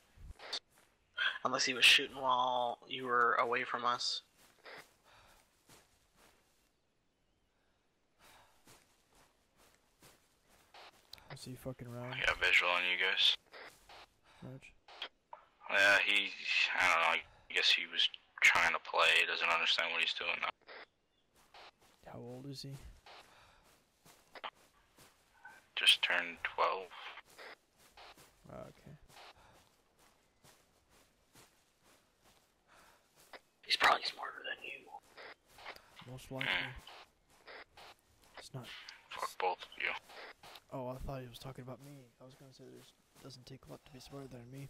Unless he was shooting while you were away from us. Was he fucking around? I got visual on you guys. Raj? Yeah, he, I don't know, I guess he was trying to play, he doesn't understand what he's doing now. How old is he? Just turned 12. Ah, okay. He's probably smarter than you. Most likely. It's not. Fuck both of you. Oh, I thought he was talking about me. I was gonna say there's doesn't take a lot to be smarter than me.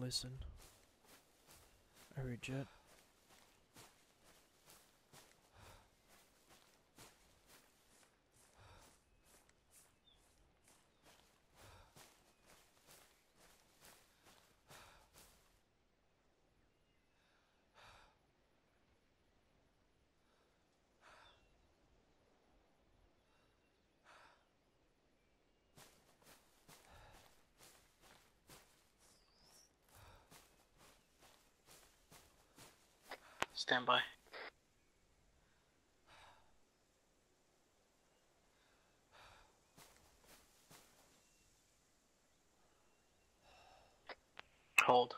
Listen. I read Jet. Stand by. Hold.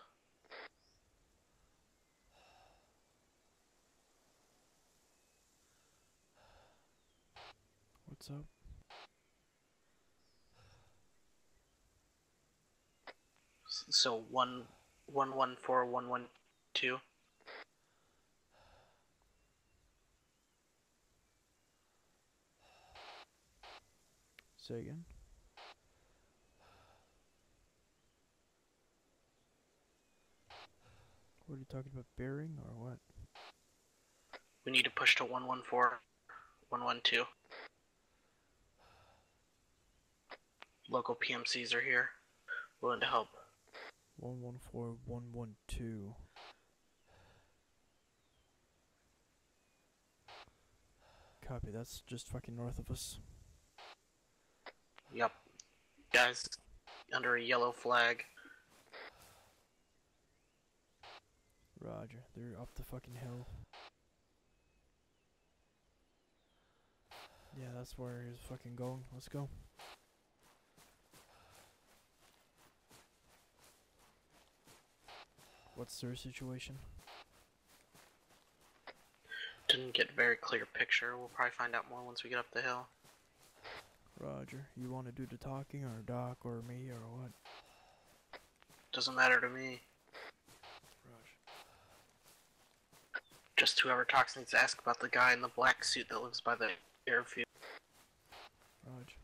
What's up? So one one one four one one two. Say again. What are you talking about? Bearing or what? We need to push to 114, 112. Local PMCs are here, willing to help. 114, 112. Copy. That's just fucking north of us. Yep. Guys, under a yellow flag. Roger. They're up the fucking hill. Yeah, that's where he's fucking going. Let's go. What's their situation? Didn't get a very clear picture. We'll probably find out more once we get up the hill. Roger. You want to do the talking, or Doc, or me, or what? Doesn't matter to me. Roger. Just whoever talks needs to ask about the guy in the black suit that lives by the airfield. Roger.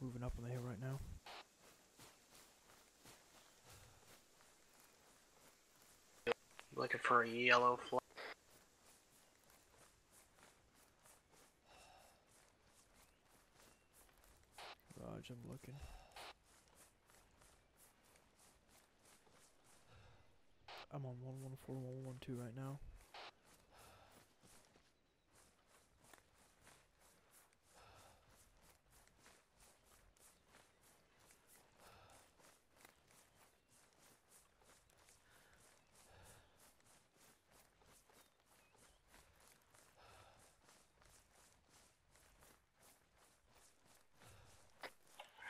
Moving up on the hill right now. Looking for a yellow flag. Raj, I'm looking. I'm on 114112 right now.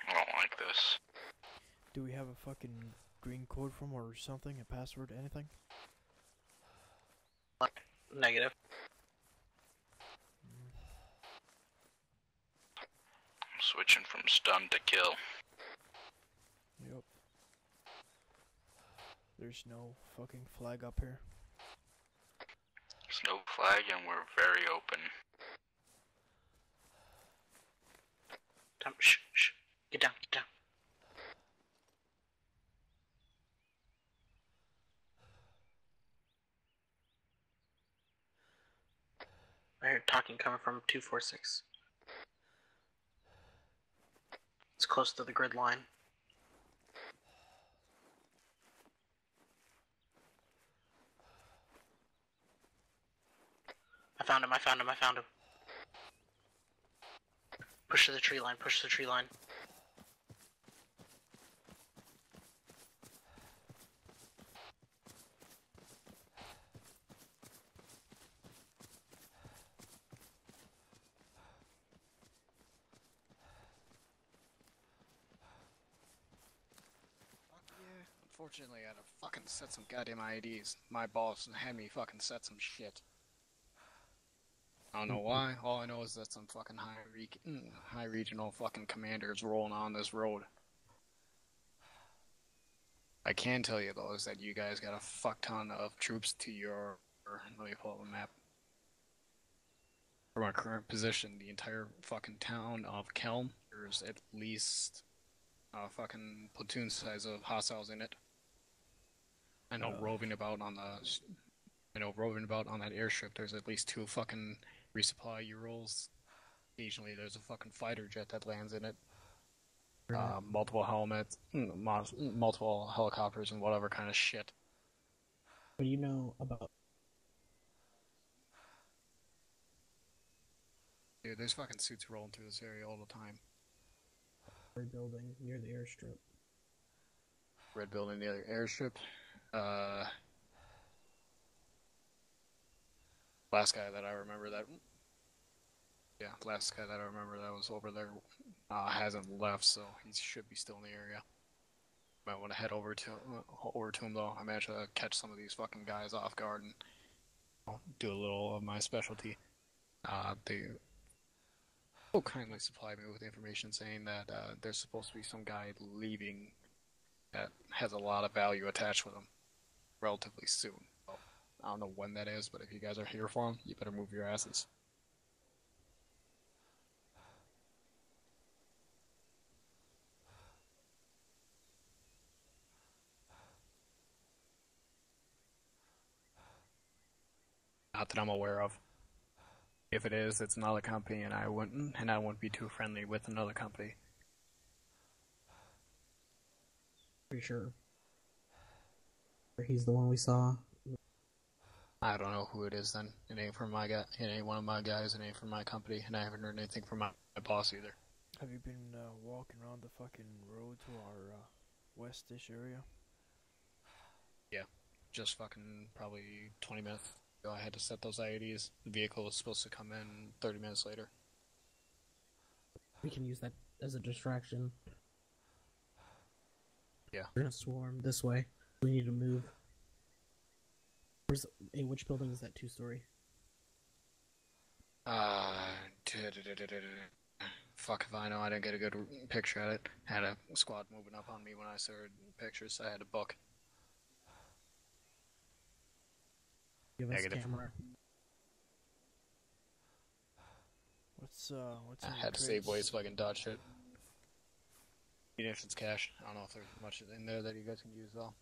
I don't like this. Do we have a fucking green code from or something? A password? Anything? Negative. I'm switching from stun to kill. Yep. There's no fucking flag up here. There's no flag and we're very open. Tom, shh, shh. Get down, get down. I heard talking coming from 246. It's close to the grid line. I found him, I found him, I found him. Push to the tree line, push to the tree line. Unfortunately, I had to fucking set some goddamn IEDs. My boss had me fucking set some shit. I don't know why. All I know is that some fucking high re- mm, high regional fucking commander is rolling on this road. I can tell you though is that you guys got a fuck ton of troops to your. Let me pull up a map. From our current position, the entire fucking town of Kelm, there's at least a fucking platoon size of hostiles in it. I know Uh. roving about on the, s- I know roving about on that airstrip. There's at least two fucking resupply Urals. Occasionally, there's a fucking fighter jet that lands in it. Uh, multiple helmets, mm, multiple helicopters, and whatever kind of shit. What do you know about Dude, there's fucking suits rolling through this area all the time. our building near the airstrip? Red building near the airstrip. Uh, last guy that I remember that. Yeah, last guy that I remember that was over there uh, hasn't left, so he should be still in the area. Might want to head over to uh, over to him though. I managed to catch some of these fucking guys off guard and do a little of my specialty. Uh, they Oh, kindly supplied me with information saying that uh, there's supposed to be some guy leaving that has a lot of value attached with him relatively soon. I don't know when that is, but if you guys are here for him, you better move your asses. Not that I'm aware of. If it is, it's another company, and I wouldn't, and I wouldn't be too friendly with another company. Pretty sure. He's the one we saw. I don't know who it is. Then it ain't from my guy. It ain't one of my guys. It ain't from my company, and I haven't heard anything from my, my boss either. Have you been uh, walking around the fucking road to our uh, westish area? Yeah, just fucking probably 20 minutes ago. I had to set those IEDs. The vehicle was supposed to come in 30 minutes later. We can use that as a distraction. Yeah. We're gonna swarm this way. We need to move. Where's hey, which building is that two story? Uh, fuck if I know. I didn't get a good picture at it. Had a squad moving up on me when I started pictures. I had to book. Give us Negative. camera. What's uh what's I your had to save crates? ways so I can dodge it. Munitions cache. I don't know if there's much in there that you guys can use though.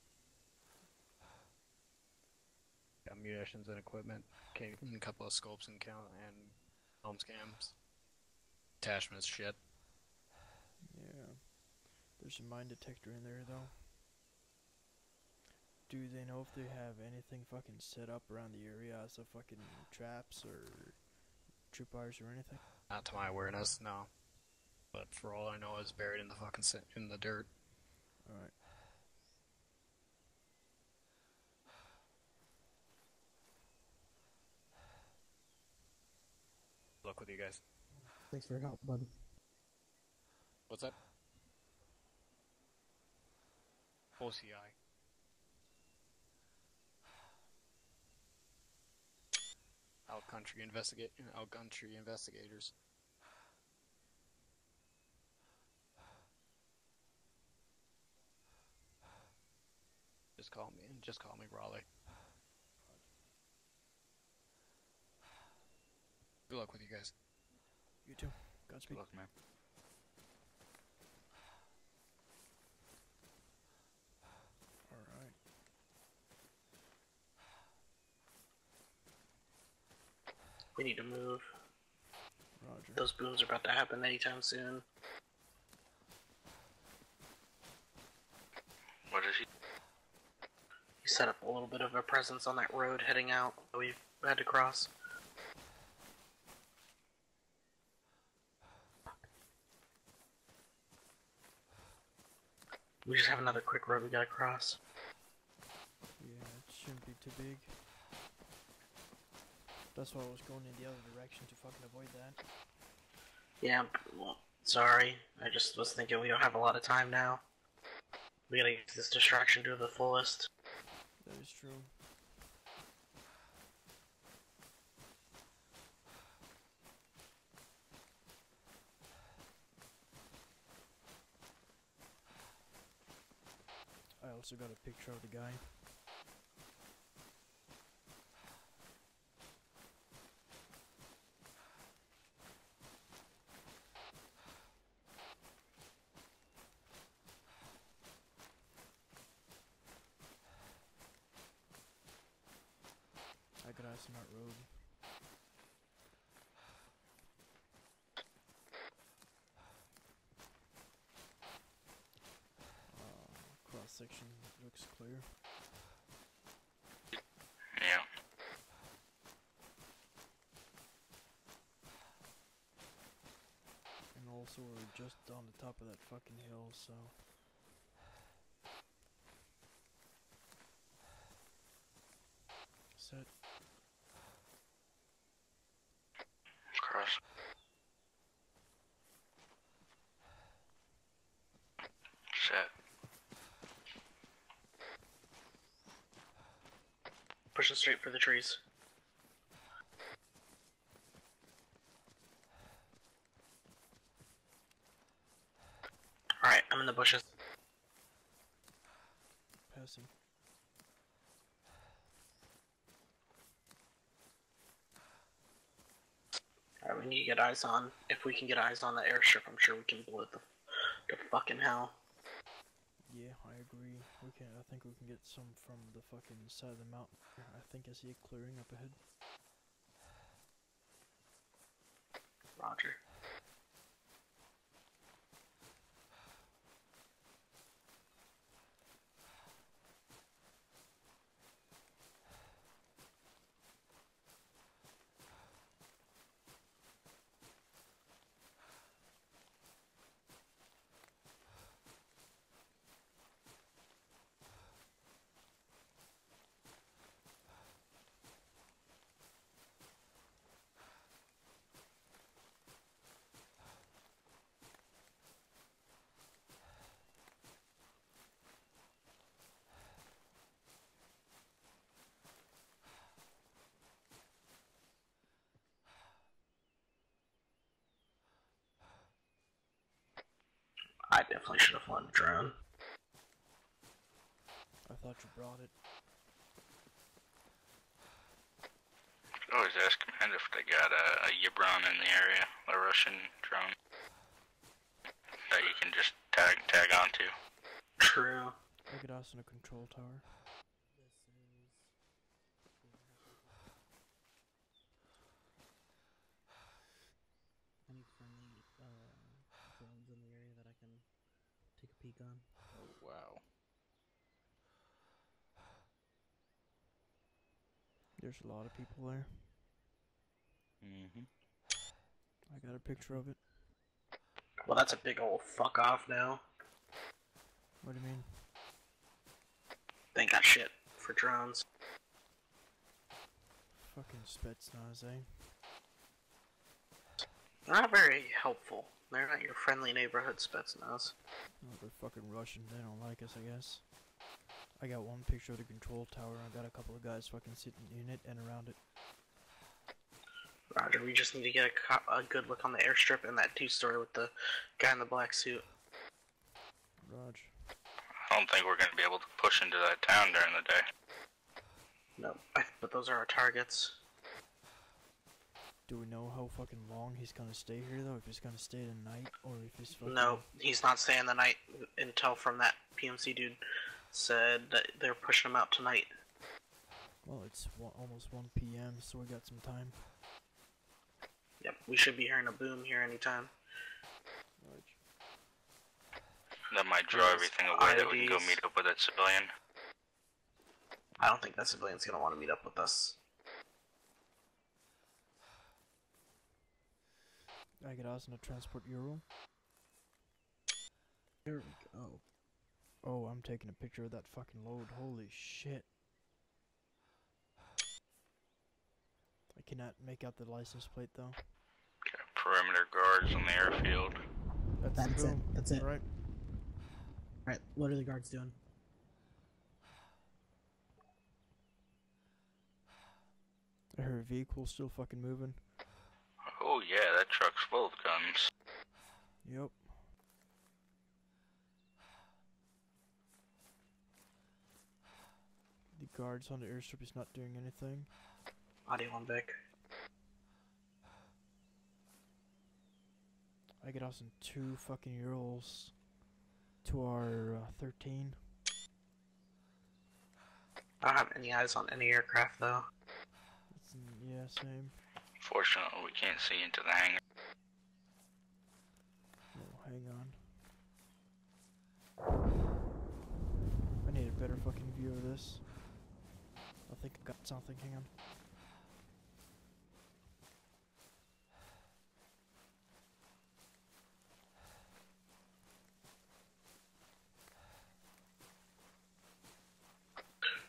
Got munitions and equipment. A couple of scopes and count and helm scams. Attachments, shit. Yeah. There's a mine detector in there though. Do they know if they have anything fucking set up around the area as a fucking traps or tripwires or anything? Not to my awareness, no. But for all I know, it's buried in the fucking in the dirt. Alright. Luck with you guys. Thanks for your help, bud. What's that? OCI. Out country investigate out country investigators. Just call me and just call me Raleigh. Good luck with you guys. You too. Godspeed. Good luck, man. Alright. We need to move. Roger. Those booms are about to happen anytime soon. What is he? He set up a little bit of a presence on that road heading out that we've had to cross. We just have another quick road we gotta cross. Yeah, it shouldn't be too big. That's why I was going in the other direction to fucking avoid that. Yeah, well, sorry. I just was thinking we don't have a lot of time now. We gotta use this distraction to the fullest. That is true. I also got a picture of the guy. I got us on that road. Uh, cross section looks clear. Yeah. And also we're just on the top of that fucking hill, so set. Cross. Set. Pushing straight for the trees. I'm in the bushes. Passing. Alright, we need to get eyes on. If we can get eyes on the airstrip, I'm sure we can blow it the, the fucking hell. Yeah, I agree. We can. I think we can get some from the fucking side of the mountain. I think I see it clearing up ahead. Roger. I definitely should have flown a drone. I thought you brought it. Could always ask command if they got a, a Yabhon in the area, a Russian drone that you can just tag tag onto. True. I could ask in a control tower. Any friendly uh, drones in the area that I can take a peek on? Oh wow. There's a lot of people there. Mm-hmm. I got a picture of it. Well, that's a big old fuck off now. What do you mean? They got shit for drones. Fucking Spetsnaz, eh? They're not very helpful. They're not your friendly neighborhood Spetsnaz. Oh, they're fucking Russian. They don't like us, I guess. I got one picture of the control tower. I got a couple of guys fucking sitting in it and around it. Roger, we just need to get a, co- a good look on the airstrip and that two-story with the guy in the black suit. Roger. I don't think we're gonna be able to push into that town during the day. No, I, but those are our targets. Do we know how fucking long he's gonna stay here though? If he's gonna stay the night or if he's fucking No, he's not staying the night until from that PMC dude said that they're pushing them out tonight. Well, it's one, almost 1 p.m., so we got some time. Yep, we should be hearing a boom here anytime. That might draw Yes, everything away that we can go meet up with that civilian. I don't think that civilian's gonna want to meet up with us. I get us in a transport Ural. There we go. Oh, I'm taking a picture of that fucking load. Holy shit. I cannot make out the license plate though. Perimeter guards on the airfield. That's, That's it. That's it. Right. Alright, what are the guards doing? I heard a vehicle still fucking moving. Oh yeah, that truck's full of guns. Yep. Guards on the airstrip is not doing anything. Audio one back. I get us in two fucking Urals to our uh, 13. I don't have any eyes on any aircraft though. It's in, yeah, same. Fortunately, we can't see into the hangar. Oh, hang on. I need a better fucking view of this. I think I got something. Hang on.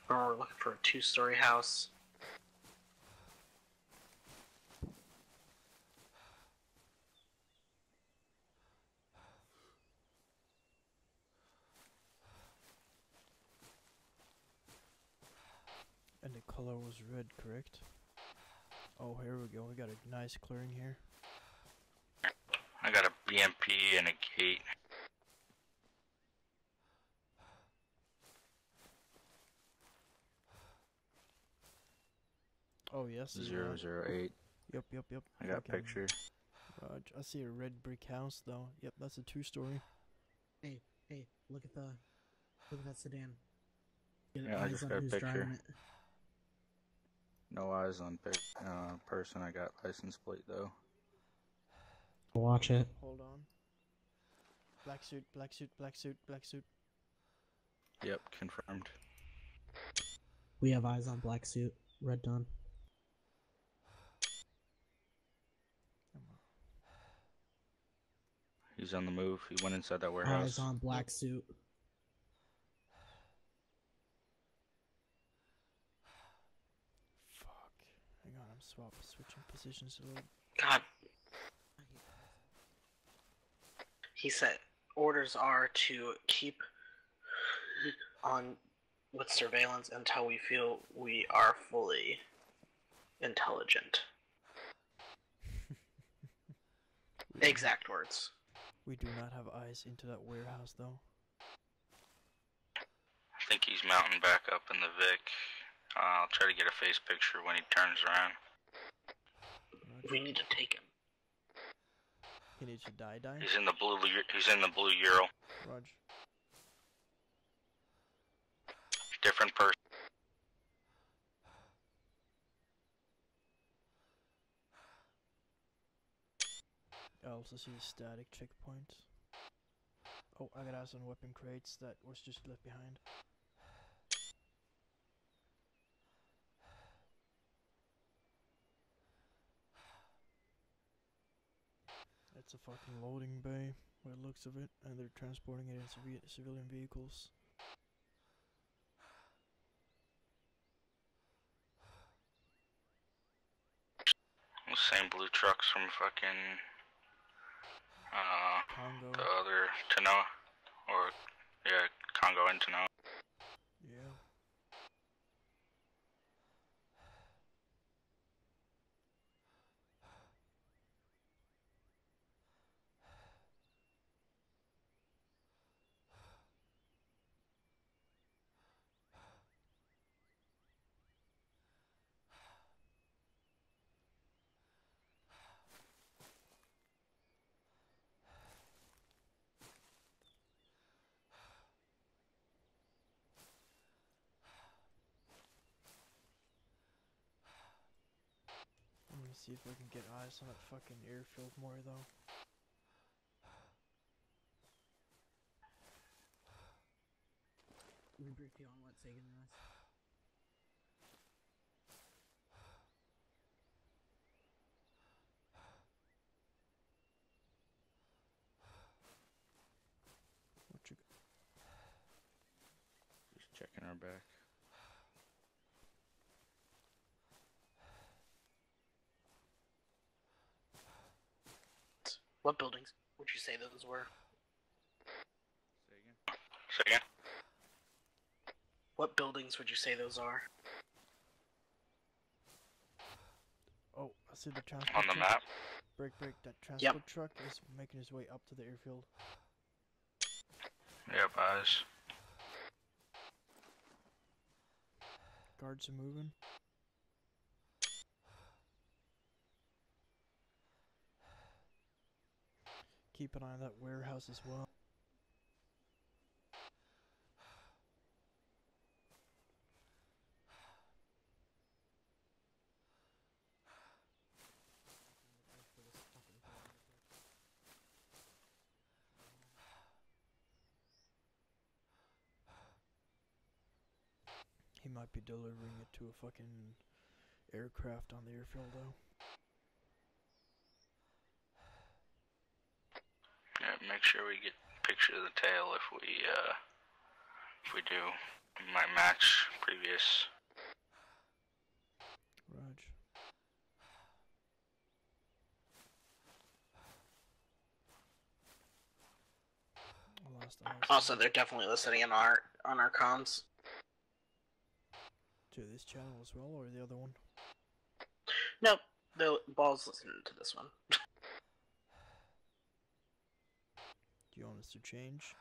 Or we're looking for a two-story house. color was red, correct? Oh, here we go. We got a nice clearing here. I got a BMP and a gate. Oh, yes. Zero, zero, eight. Yep, yep, yep. I got okay. picture. I see a red brick house, though. Yep, that's a two-story. Hey, hey, look at the... Look at that sedan. Get yeah, I just got a picture driving it. No eyes on pic- uh, person. I got license plate though. Watch it. Hold on. Black suit, black suit, black suit, black suit. Yep, confirmed. We have eyes on black suit. Red done. He's on the move. He went inside that warehouse. Eyes on black suit. Fuck. Hang on, I'm swap switching positions a little. God. He said orders are to keep on with surveillance until we feel we are fully intelligent. Exact words. We do not have eyes into that warehouse though. I think he's mounting back up in the Vic. Uh, I'll try to get a face picture when he turns around. We need to take him. He needs to die, die. He's in the blue. Eu- He's in the blue Ural. Raj. Different person. I also see static checkpoint. Oh, I got eyes on weapon crates that was just left behind. It's a fucking loading bay, by the looks of it, and they're transporting it in civi- civilian vehicles. Those same blue trucks from fucking uh Congo. the other Tanoa, or yeah, Congo and Tanoa. Yeah. Let me see if I can get eyes on that fucking airfield more though. We you on what Sagan and us. What you Just checking our back. What buildings would you say those were? Say again. What buildings would you say those are? Oh, I see the transport On the truck. map. Break, break. That transport truck is making his way up to the airfield. Yep, eyes. Guards are moving. Keep an eye on that warehouse as well. He might be delivering it to a fucking aircraft on the airfield though. Yeah, make sure we get a picture of the tail if we uh if we do. It might match previous. Raj. I lost eyes. Also, they're definitely listening in our on our comms. to this channel as well, or the other one? Nope, the ball's listening to this one. you want us to change.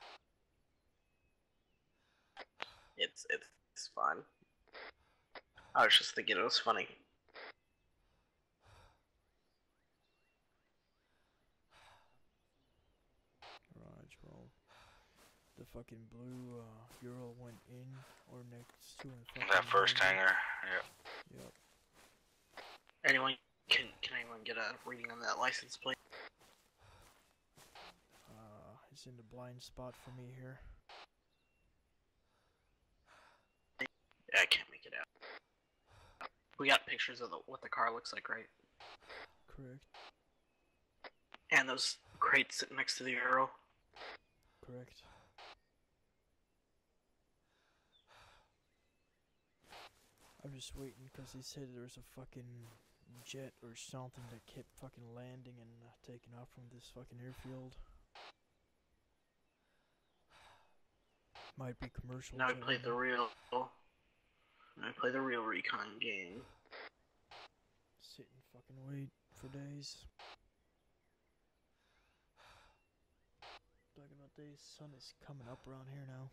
It's it's, fine. I was just thinking it was funny. Garage well, the fucking blue uh, girl went in or next to him. That first hanger, yep. Yep. Anyone, can, can anyone get a reading on that license plate? It's in the blind spot for me here. I can't make it out. We got pictures of the, what the car looks like, right? Correct. And those crates sitting next to the arrow. Correct. I'm just waiting because he said there was a fucking jet or something that kept fucking landing and uh, taking off from this fucking airfield. Might be commercial. Now jet, play I the real. Now we play the real recon game. Sit and fucking wait for days. Talking about days, sun is coming up around here now.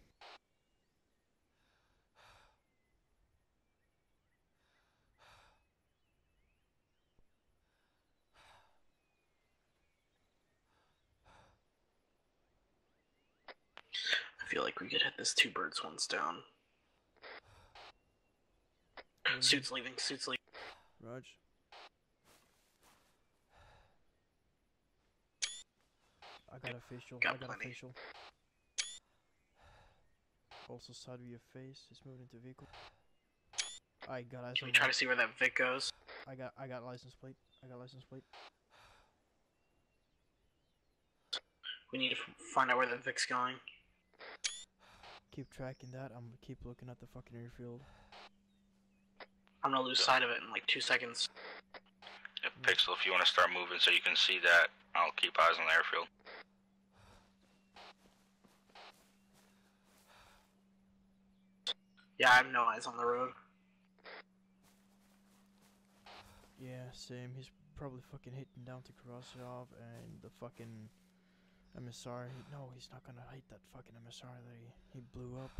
I feel like we could hit this two birds, one stone. Mhm. Suits leaving. Suits leaving. Raj. I got a facial. Got I got plenty. a facial. Also, side of your face is moving into vehicle. I got eyes Can we try that. to see where that Vic goes? I got I got license plate. I got license plate. We need to find out where the Vic's going. Keep tracking that. I'm gonna keep looking at the fucking airfield. I'm gonna lose sight of it in like two seconds. Yep, Pixel, if you want to start moving so you can see that, I'll keep eyes on the airfield. Yeah, I have no eyes on the road. Yeah, same. He's probably fucking hitting down to Karasov and the fucking MSR. No, he's not gonna hate that fucking MSR that he, he blew up.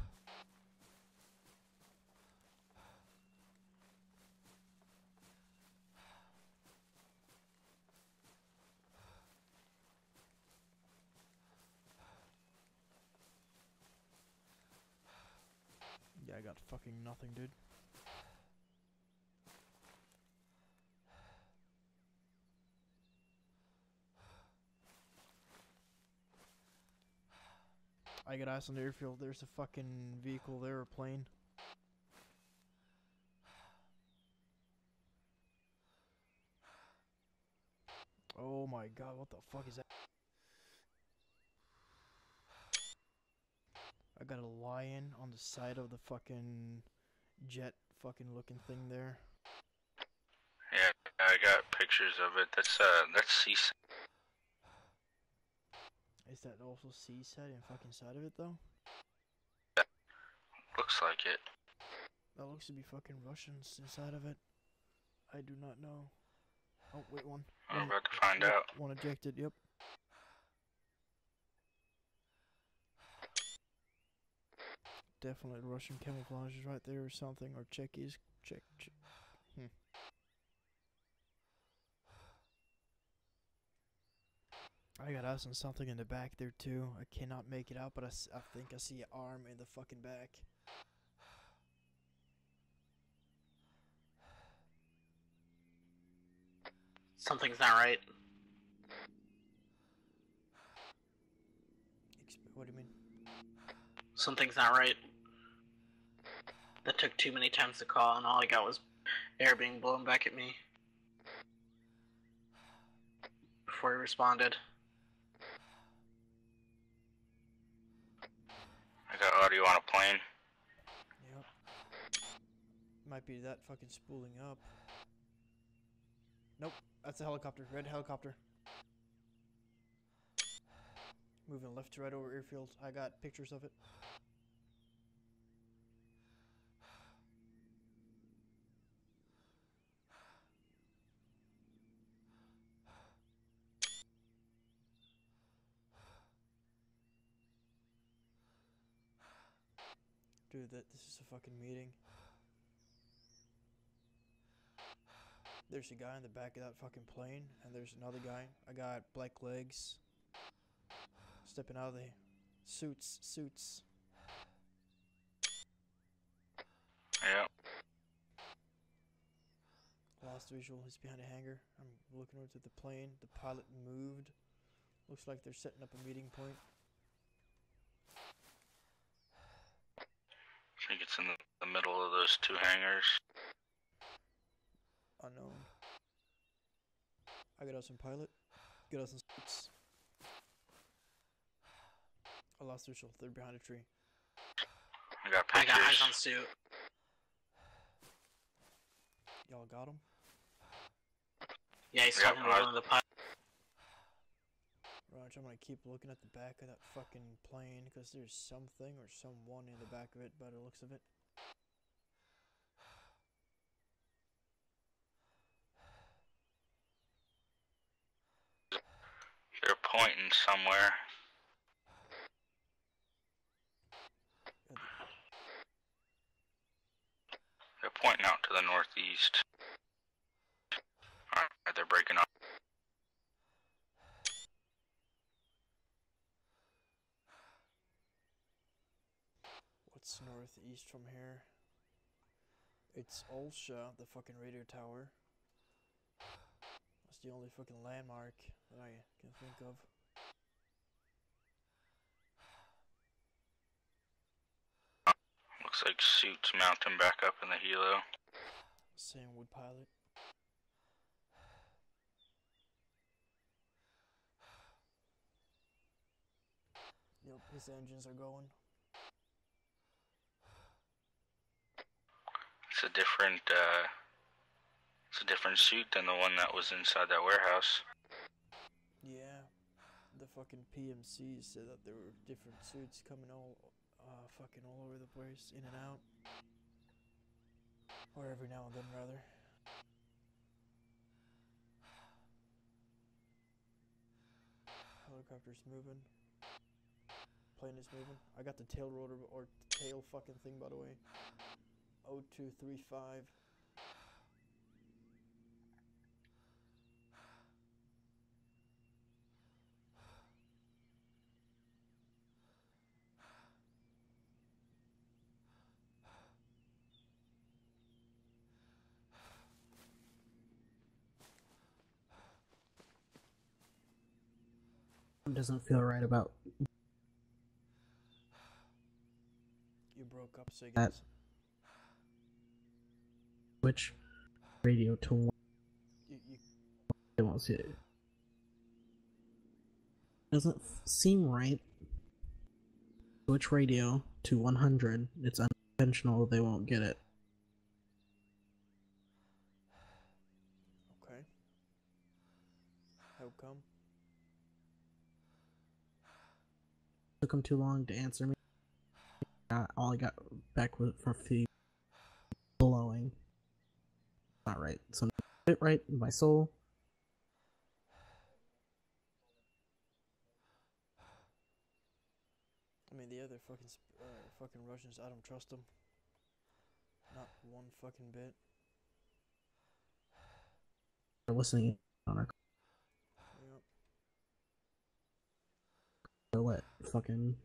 Yeah, I got fucking nothing, dude. I got eyes on the airfield. There's a fucking vehicle there, a plane. Oh my god, what the fuck is that? I got a lion on the side of the fucking jet fucking looking thing there. Yeah, I got pictures of it. That's uh, that's C. Is that also C-side and fucking side of it though? Looks like it. That looks to be fucking Russians inside of it. I do not know. Oh, wait, one. I'm one- about to find out. One ejected, yep. Definitely Russian camouflages right there or something, or Czechies. Check. check. I got us on something in the back there too. I cannot make it out, but I, s- I think I see an arm in the fucking back. Something's not right. What do you mean? Something's not right. That took too many times to call, and all I got was air being blown back at me. Before he responded. I got audio on a plane. Yep. Might be that fucking spooling up. Nope, that's a helicopter. Red helicopter. Moving left to right over airfield. I got pictures of it. Dude, that this is a fucking meeting. There's a guy in the back of that fucking plane, and there's another guy. I got black legs. Stepping out of the, Suits, suits. Yeah. Last visual, he's behind a hangar. I'm looking over to the plane. The pilot moved. Looks like they're setting up a meeting point. I think it's in the, the middle of those two hangars. Unknown. I got us some pilot. Get us some suits. I lost visual. They're behind a tree. I got I got eyes on suit. Y'all got him? Yeah, he's I got talking to eyes- one of the pilots. I'm gonna keep looking at the back of that fucking plane because there's something or someone in the back of it by the looks of it. They're pointing somewhere. They're pointing out to the northeast. Alright, they're breaking up. Northeast from here? It's Olsha, the fucking radio tower. That's the only fucking landmark that I can think of. Looks like suits mounting back up in the helo. Same wood pilot. Yep, his engines are going. It's a different uh it's a different suit than the one that was inside that warehouse. Yeah, the fucking PMCs said that there were different suits coming all, uh, fucking all over the place, in and out. Or every now and then, rather. Helicopter's moving. Plane is moving. I got the tail rotor or tail fucking thing, by the way. 0235. doesn't feel right about You broke up, Sig. that switch radio to one. You, you, They won't see it. Doesn't seem right. Switch radio to 100. It's unintentional. They won't get it. okay. How come? Took them too long to answer me. Uh, all I got back was for fee blowing. Not right. So it right in my soul. I mean, the other fucking uh, fucking Russians, I don't trust them. Not one fucking bit. They're listening on our Yep. Let fucking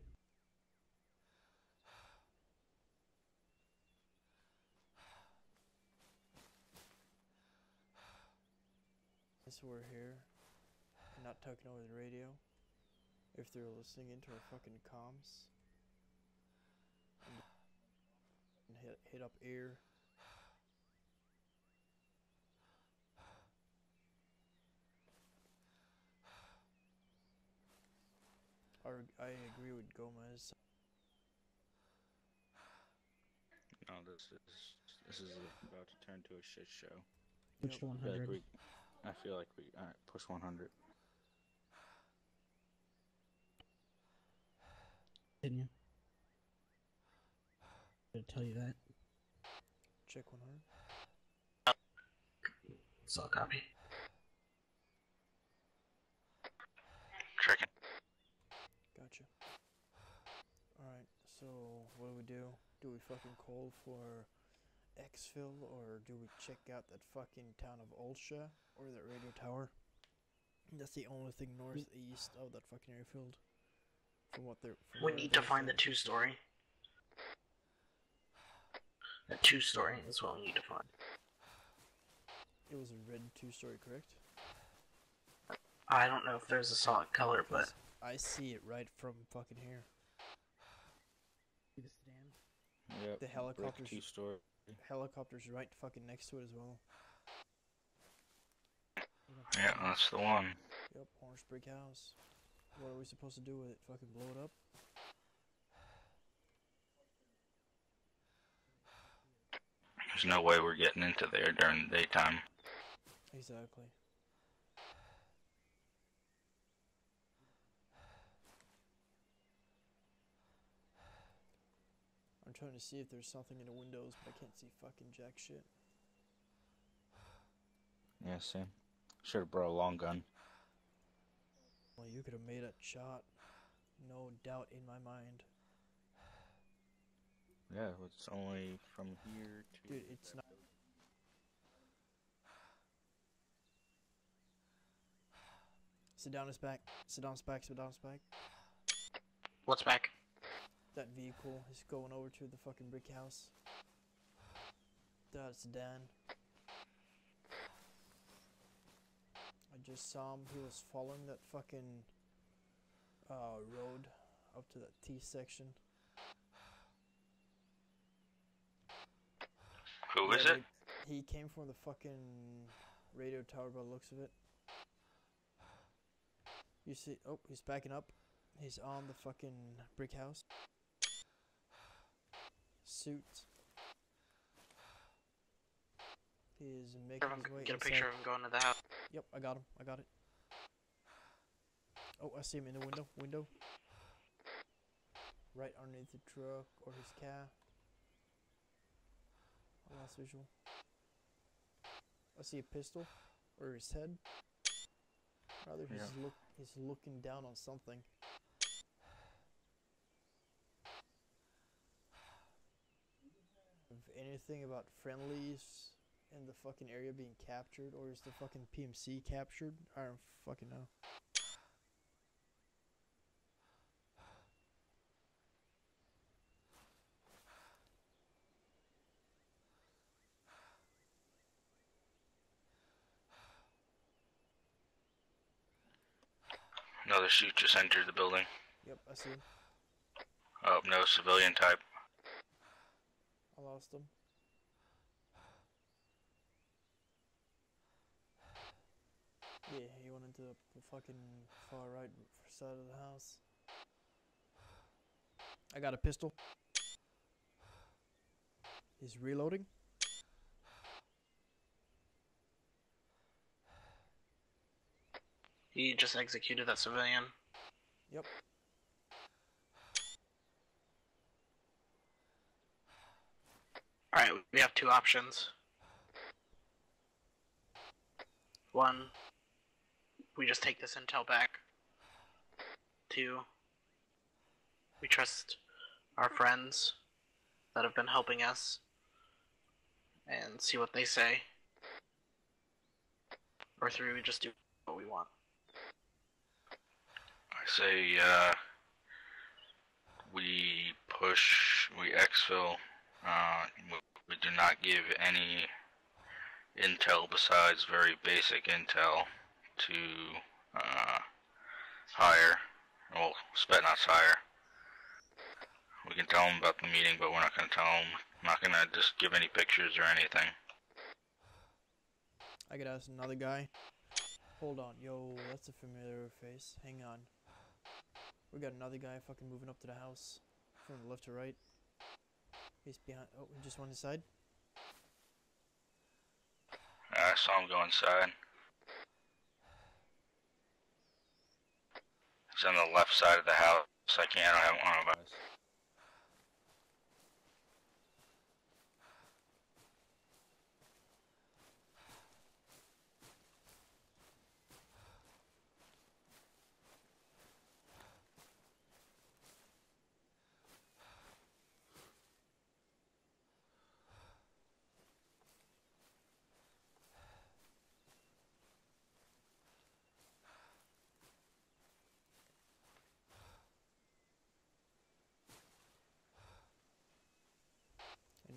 This we're here, and not talking over the radio. If they're listening into our fucking comms, and, and hit hit up ear. Or I agree with Gomez. No, this is this is about to turn to a shit show. Switch to I feel like 100. We, I feel like we alright, push 100. Didn't you? Did I tell you that? Check 100. So copy. Checking. Gotcha. Alright, so what do we do? Do we fucking call for exfil or do we check out that fucking town of Olsha or that radio tower? That's the only thing northeast mm. of that fucking airfield. From what they're. From We need to find the two story. The two story is what we need to find. It was a red two story, correct? I don't know if there's a solid color, but. I see it right from fucking here. See the sedan? Yep. The brick helicopters- Two story. Helicopter's right fucking next to it as well. Yeah, that's the one. Yep, orange brick house. What are we supposed to do with it? Fucking blow it up? There's no way we're getting into there during the daytime. Exactly. I'm trying to see if there's something in the windows, but I can't see fucking jack shit. Yeah, same. Should have brought a long gun. Well, you could have made a shot. No doubt in my mind. Yeah, it's only from here to. Dude, it's not. Sit down his back. Sit down his back. Sit down his back. what's back? That vehicle is going over to the fucking brick house. That's Dan. I just saw him. He was following that fucking uh, road up to that T section. Who is Yeah, it? He came from the fucking radio tower by the looks of it. You see? Oh, he's backing up. He's on the fucking brick house. Suit. He is making his way get a inside. picture of him going to the house. Yep, I got him. I got it. Oh, I see him in the window. Window. Right underneath the truck or his car. Last visual. I see a pistol or his head. Rather, he's Yeah. look he's looking down on something. Of anything about friendlies in the fucking area being captured, or is the fucking PMC captured? I don't fucking know. Another shoot just entered the building. Yep, I see. Oh, no civilian type. Lost him. Yeah, he went into the fucking far right side of the house. I got a pistol. He's reloading. He just executed that civilian. Yep. Alright, we have two options. One, we just take this intel back. Two, we trust our friends that have been helping us and see what they say. Or three, we just do what we want. I say, uh, we push, we exfil, uh, we, do not give any intel besides very basic intel to, uh, hire, well, Spetsnaz hire. We can tell them about the meeting, but we're not gonna tell them, not gonna just give any pictures or anything. I could ask another guy. Hold on, yo, that's a familiar face. Hang on. We got another guy fucking moving up to the house from left to right. He's behind. Oh, just went inside. I saw him go inside. He's on the left side of the house. I can't, I don't have one of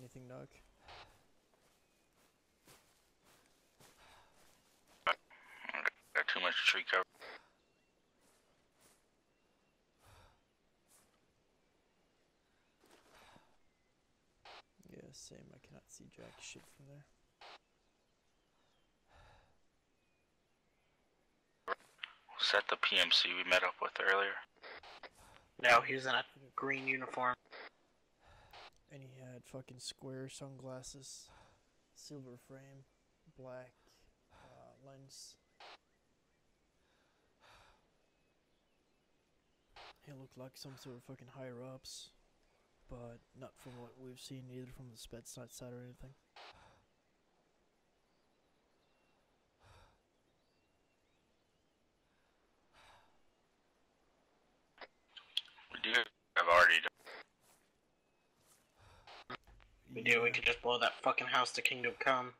anything, Doc? Got too much tree cover. Yeah, same. I cannot see jack shit from there. Was that the PMC we met up with earlier? No, he was in a green uniform. And he had fucking square sunglasses, silver frame, black uh, lens. He looked like some sort of fucking higher ups, but not from what we've seen either from the sped side side or anything. We do have already done. We do. We could just blow that fucking house to Kingdom Come.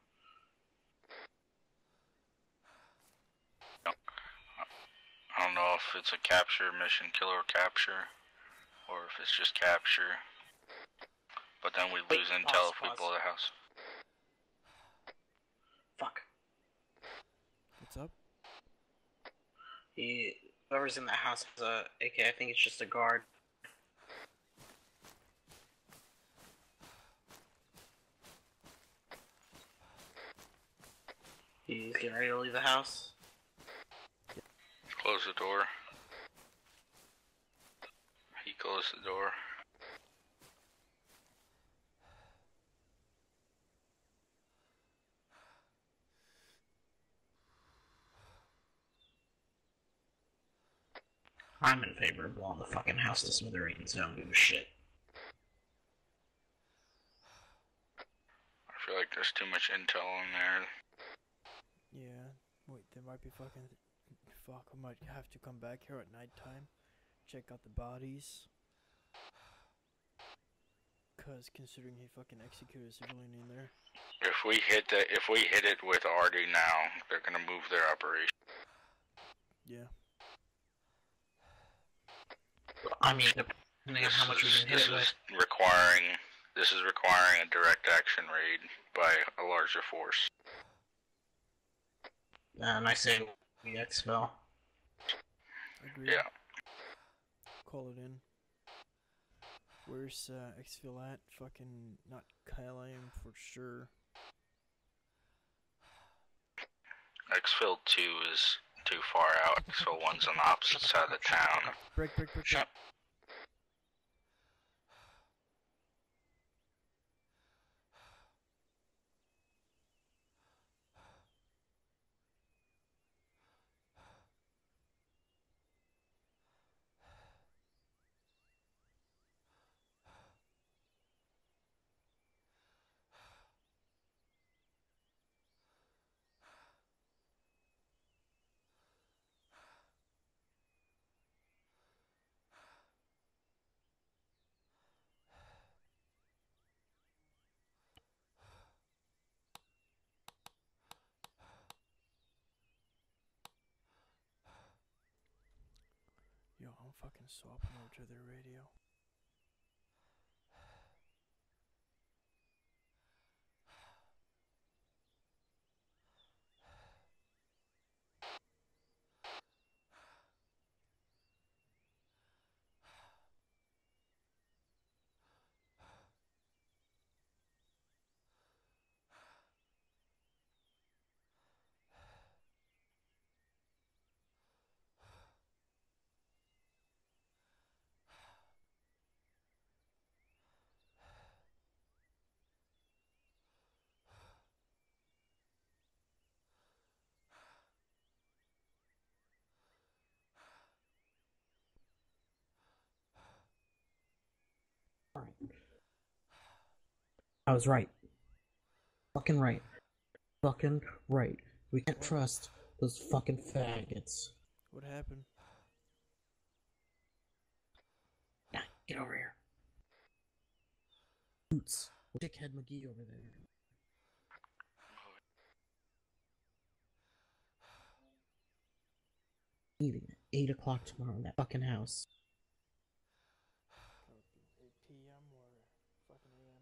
I don't know if it's a capture mission, kill or capture, or if it's just capture. But then we Wait, lose pause, intel if we pause. blow the house. Fuck. What's up? He, whoever's in that house has a AK. I think it's just a guard. He's getting ready to leave the house. Close the door. He closed the door. I'm in favor of blowing the fucking house to smithereens. I don't give a shit. I feel like there's too much intel in there. Yeah. Wait, there might be fucking. Fuck, I might have to come back here at nighttime, check out the bodies. Cause considering he fucking executed a civilian in there. If we hit the, if we hit it with Artie now, they're gonna move their operation. Yeah. I mean, depending on how much we This, can hit it with. is requiring, this is requiring a direct action raid by a larger force. And I say we exfil. Agreed. Yeah. Call it in. Where's uh, Exfil at? Fucking not Kylam for sure. Exfil 2 is too far out, so one's on the opposite side of the town. Break, break, break. Shut. Fucking swapping over to their radio. I was right. Fucking right. Fucking right. We can't trust those fucking faggots. What happened? Nah, get over here. Boots. Dickhead McGee over there. Meeting at 8 o'clock tomorrow in that fucking house. 8 p.m. or fucking a.m.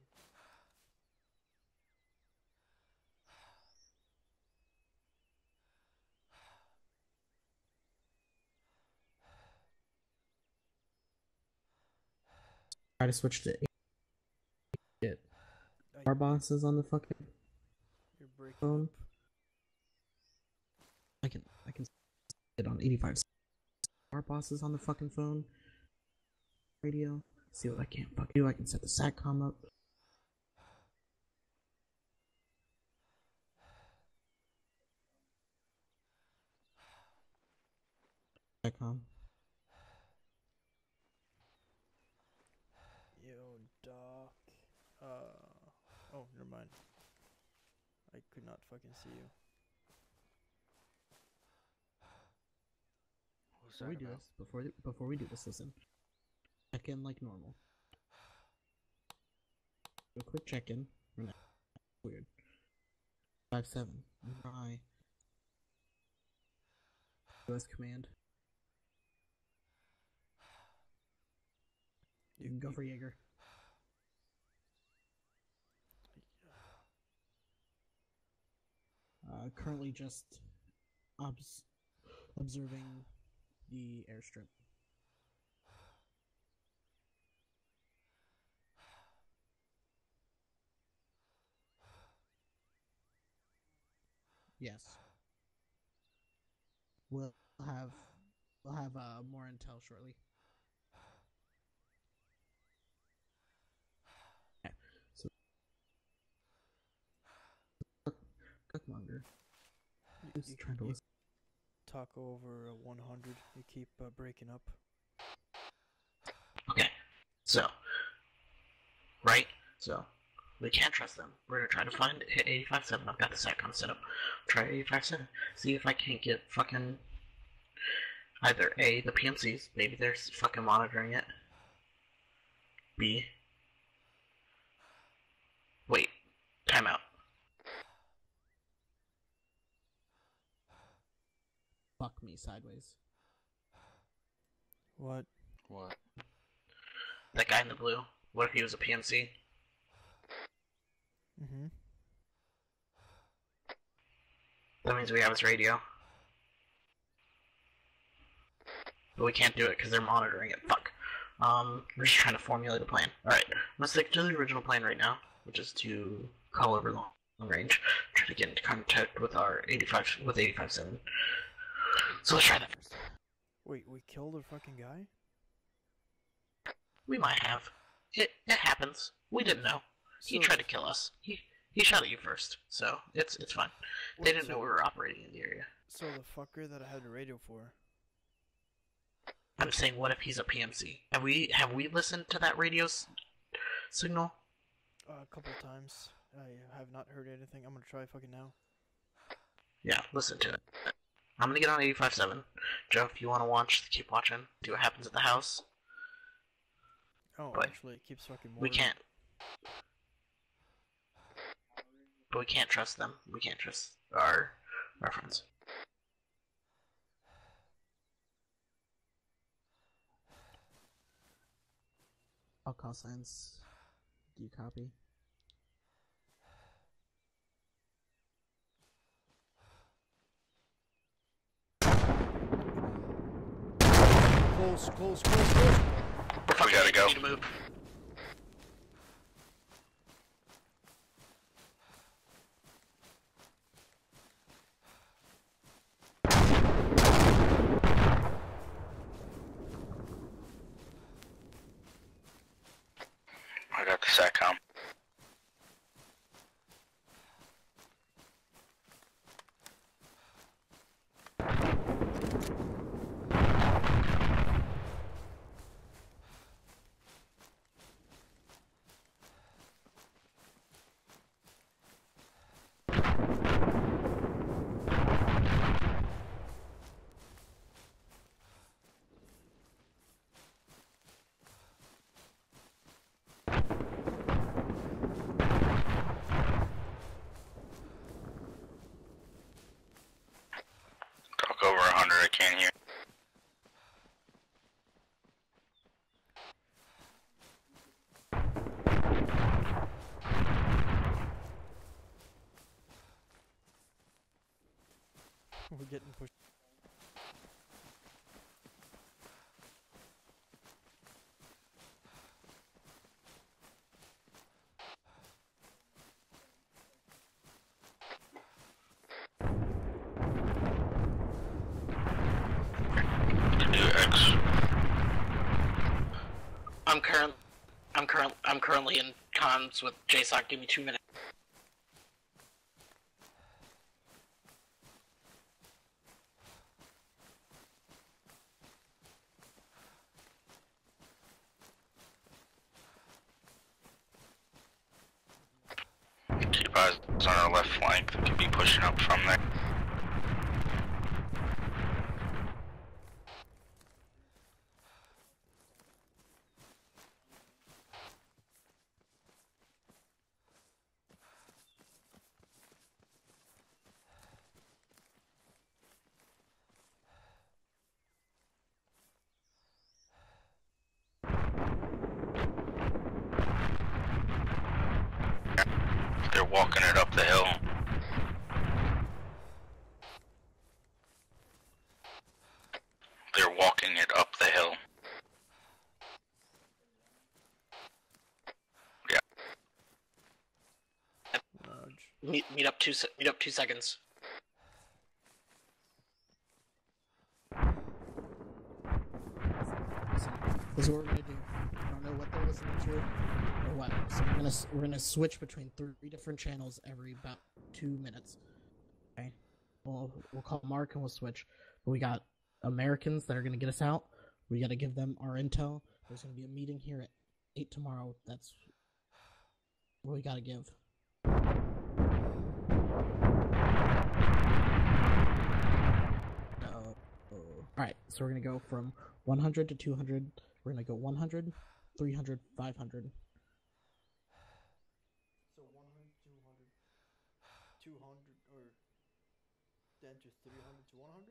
try to switch to get I- our bosses on the fucking phone. up. I can I can get on 85 our bosses on the fucking phone radio. See what I can fuck do. I can set the satcom up. Satcom. Yo, Doc. Uh. Oh, never mind. I could not fucking see you. What's Before we do about? this, before before we do this, listen. Check in like normal. Do a quick check in. Weird. Five seven. Hi. U.S. Command. You can go for Jaeger. Uh, currently just obs- observing the airstrip. Yes. We'll have we'll have uh, more intel shortly. Yeah. So Cook- Cookmonger. You, Just you, trying to listen. talk over uh, 100. You keep uh, breaking up. Okay, so, right? So, we can't trust them. We're gonna try to find hit 85.7. I've got the SATCOM set up. Try 85.7. See if I can't get fucking either A, the PMCs, maybe they're fucking monitoring it. B, wait, timeout. Fuck me sideways. What? What? That guy in the blue, what if he was a PMC? Mm-hmm. That means we have his radio. But we can't do it because they're monitoring it. Fuck. Um, we're just trying to formulate a plan. Alright, let's stick to the original plan right now, which is to call over long, long range, try to get into contact with our 85, with 85-7. So let's try that first. Wait, we killed a fucking guy? We might have. It, it happens. We didn't know. He tried to kill us. He he shot at you first, so it's it's fine. They didn't so- know we were operating in the area. So the fucker that I had the radio for. I'm saying, what if he's a PMC? Have we have we listened to that radio s- signal? Uh, a couple times. I have not heard anything. I'm gonna try fucking now. Yeah, listen to it. I'm gonna get on 85.7. Joe, if you want to watch, keep watching. See what happens at the house. Oh, But actually, it keeps fucking We can't. But we can't trust them. We can't trust our our friends. All call signs. Do you copy? Close, close, close, close. We're gotta go. Need to move. I got the SATCOM. Over 100, I can't hear. We're getting pushed. I'm currently in comms with JSOC. Give me two minutes. Keep eyes on our left flank. They could be pushing up from there. They're walking it up the hill. They're walking it up the hill. Yeah. Meet, meet up two. Meet up two seconds. This is what we're gonna do. I don't know what they're listening to or what. So we're gonna we're gonna switch between three different channels every about two minutes. Okay. We'll we'll call Mark and we'll switch. But we got Americans that are gonna get us out. We gotta give them our intel. There's gonna be a meeting here at eight tomorrow. That's what we gotta give. Uh, All right, so we're gonna go from 100 to 200. We're gonna go 100, 300, 500. So 100, 200, 200, or then to 300 to 100?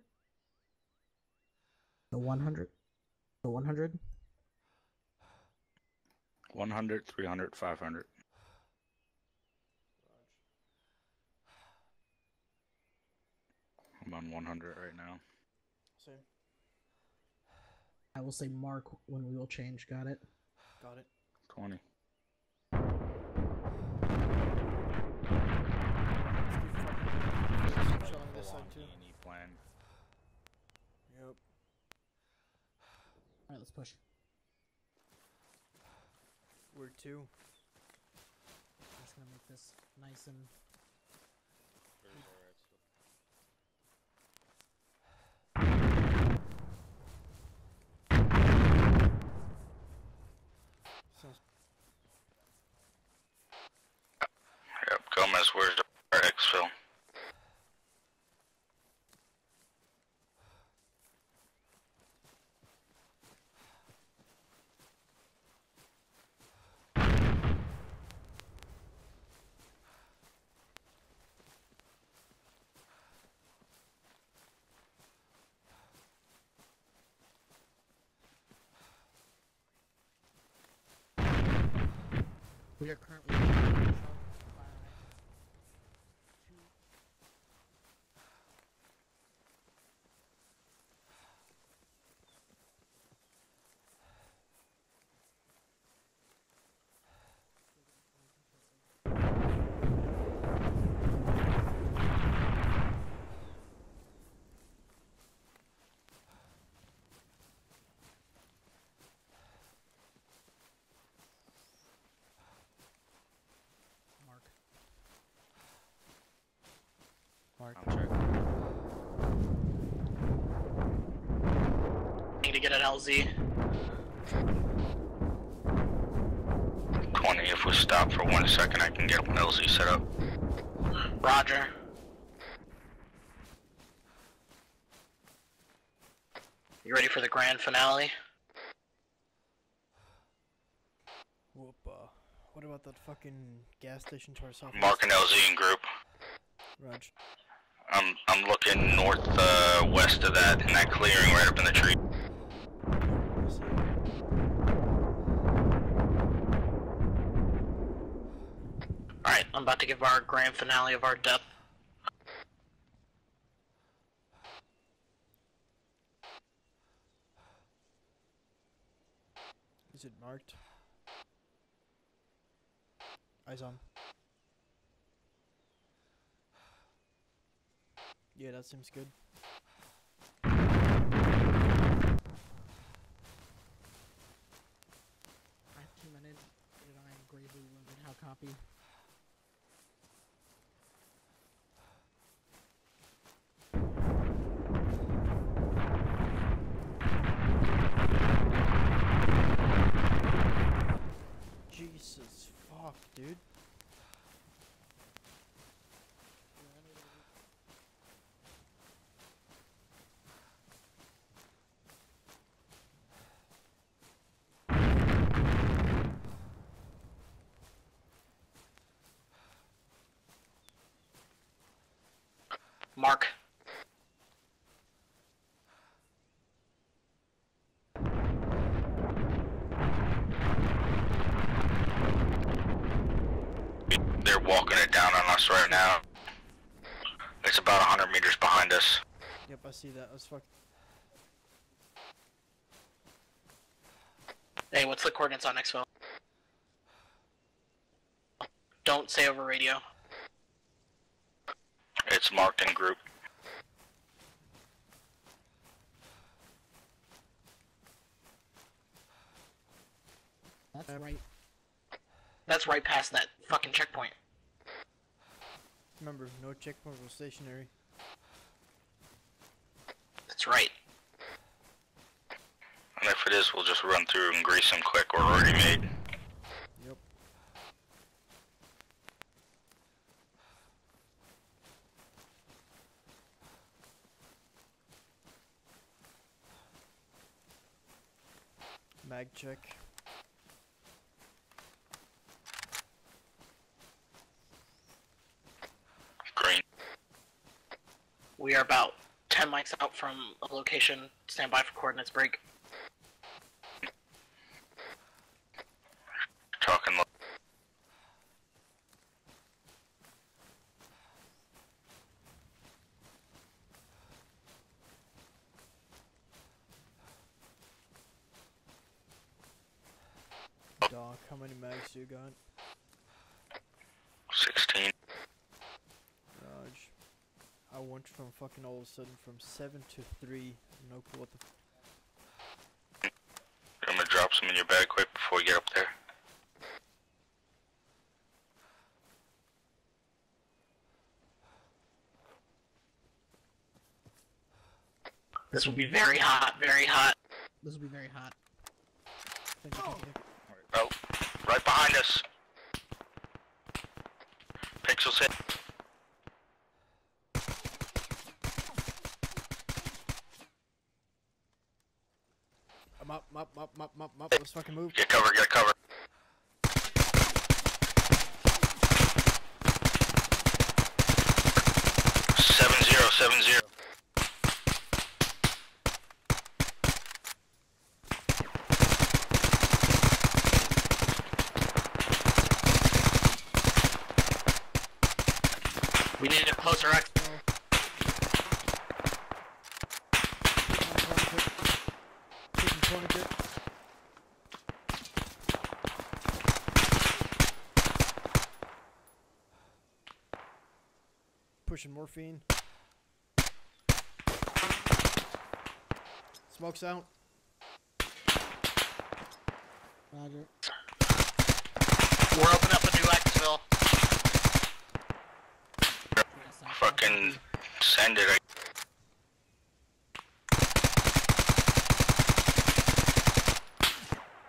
The 100, the 100, 100, 300, 500. I'm on 100 right now. Same. I will say Mark when we will change. Got it. Got it. 20. Shot this side too. E plan. Yep. All right, let's push. We're two. I'm just gonna make this nice and. Sounds Yep, Gomez, where's our exfil? We are currently. Mark. Mark. I'm checking. Need to get an LZ. 20, if we stop for one second, I can get an LZ set up. Roger. You ready for the grand finale? Whoop. Uh, what about that fucking gas station to our south? Mark and LZ in group. Raj. I'm I'm looking north uh, west of that in that clearing right up in the tree. Alright, I'm about to give our grand finale of our death. Is it marked? Eyes on. Yeah, that seems good. I have two minutes. gravely wounded. How copy? Jesus fuck, dude. Mark. They're walking it down on us right now. It's about 100 meters behind us. Yep, I see that. I was fuck. Hey, what's the coordinates on Exfil? Don't say over radio. It's marked in group. That's right. That's right past that fucking checkpoint. Remember, no checkpoint was stationary. That's right. And if it is, we'll just run through and grease them quick. We're already made. Yep. Mag check. Green. We are about 10 mics out from a location. Stand by for coordinates break. Talking. lo- Doc, how many mags do you got? 16. Raj. I went from fucking all of a sudden from 7 to 3. No clue what the I'm gonna drop some in your bag quick before we get up there. This will be very hot, very hot. This will be very hot. Thank you, thank you. Behind us. Pixels hit. I'm up, I'm up, I'm up, I'm up, I'm up, I'm up. Let's fucking move. Get cover, get cover. Seven zero, seven zero. We need a closer X. Pushing tourniquet. Pushing morphine. Smokes out. Roger. We're opening up a new exfil. Fucking send it.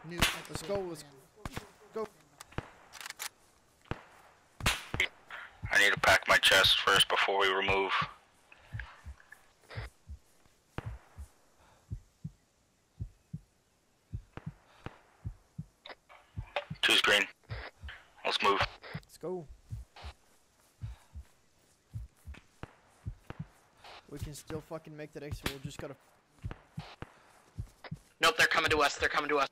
New Let's go, let's go. I need to pack my chest first before we remove. Two's green. Let's move. Let's go. We can still fucking make that exit. We'll just gotta. Nope, they're coming to us. They're coming to us.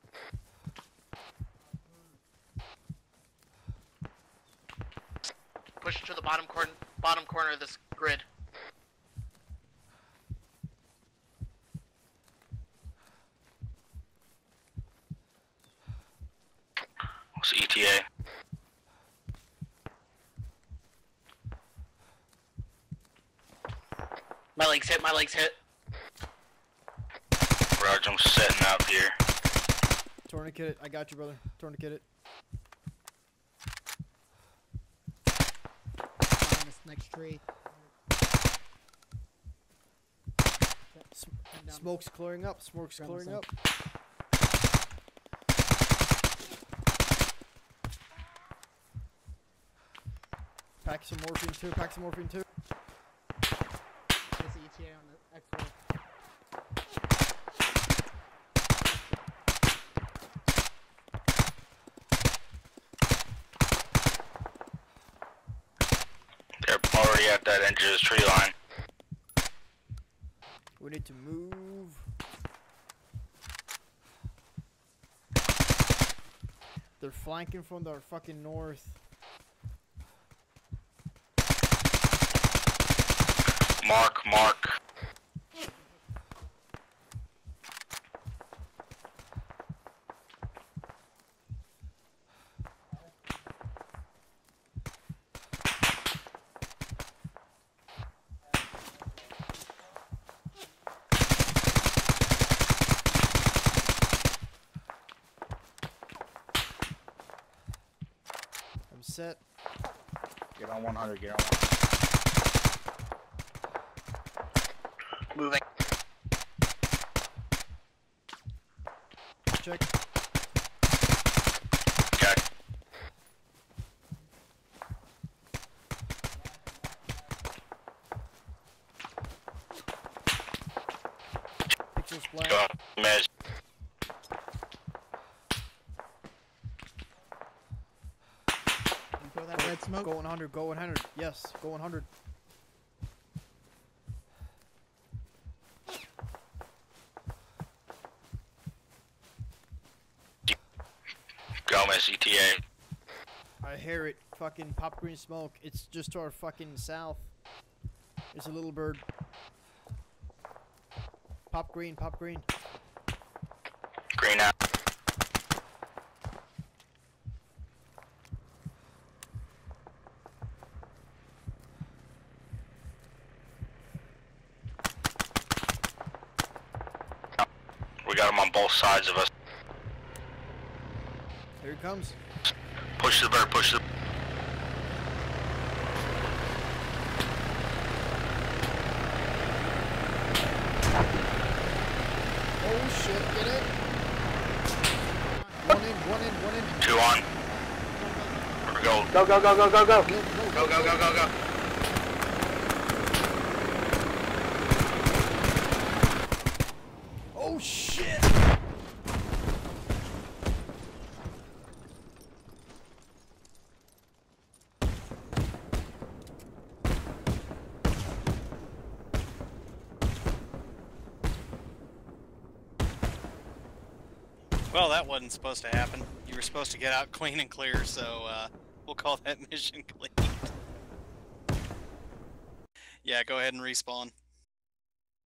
legs hit, my legs hit. Roger, I'm setting up here. Tourniquet it. I got you, brother. Tourniquet it. On this next tree. Smoke's clearing up. Smoke's Ground clearing up. Pack some morphine too. Pack some morphine too. Flanking from the fucking north. Mark, mark. I'm set. Get on 100, get on 100. Moving. Check. Okay. Pixels black. Go. Mez. You feel that red smoke? Go 100. Go 100. Yes. Go 100. Gomez, E ETA. I hear it. Fucking pop green smoke. It's just to our fucking south. There's a little bird. Pop green. Pop green. Green out. We got them on both sides of us. Here he comes. Push the bird, push the. Oh shit! Get it. One in. One in. One in. Two on. Go. Go, go, go, go, go, go. Go, go, go, go, go shit! Well, that wasn't supposed to happen. You were supposed to get out clean and clear, so uh, we'll call that mission complete. yeah, go ahead and respawn.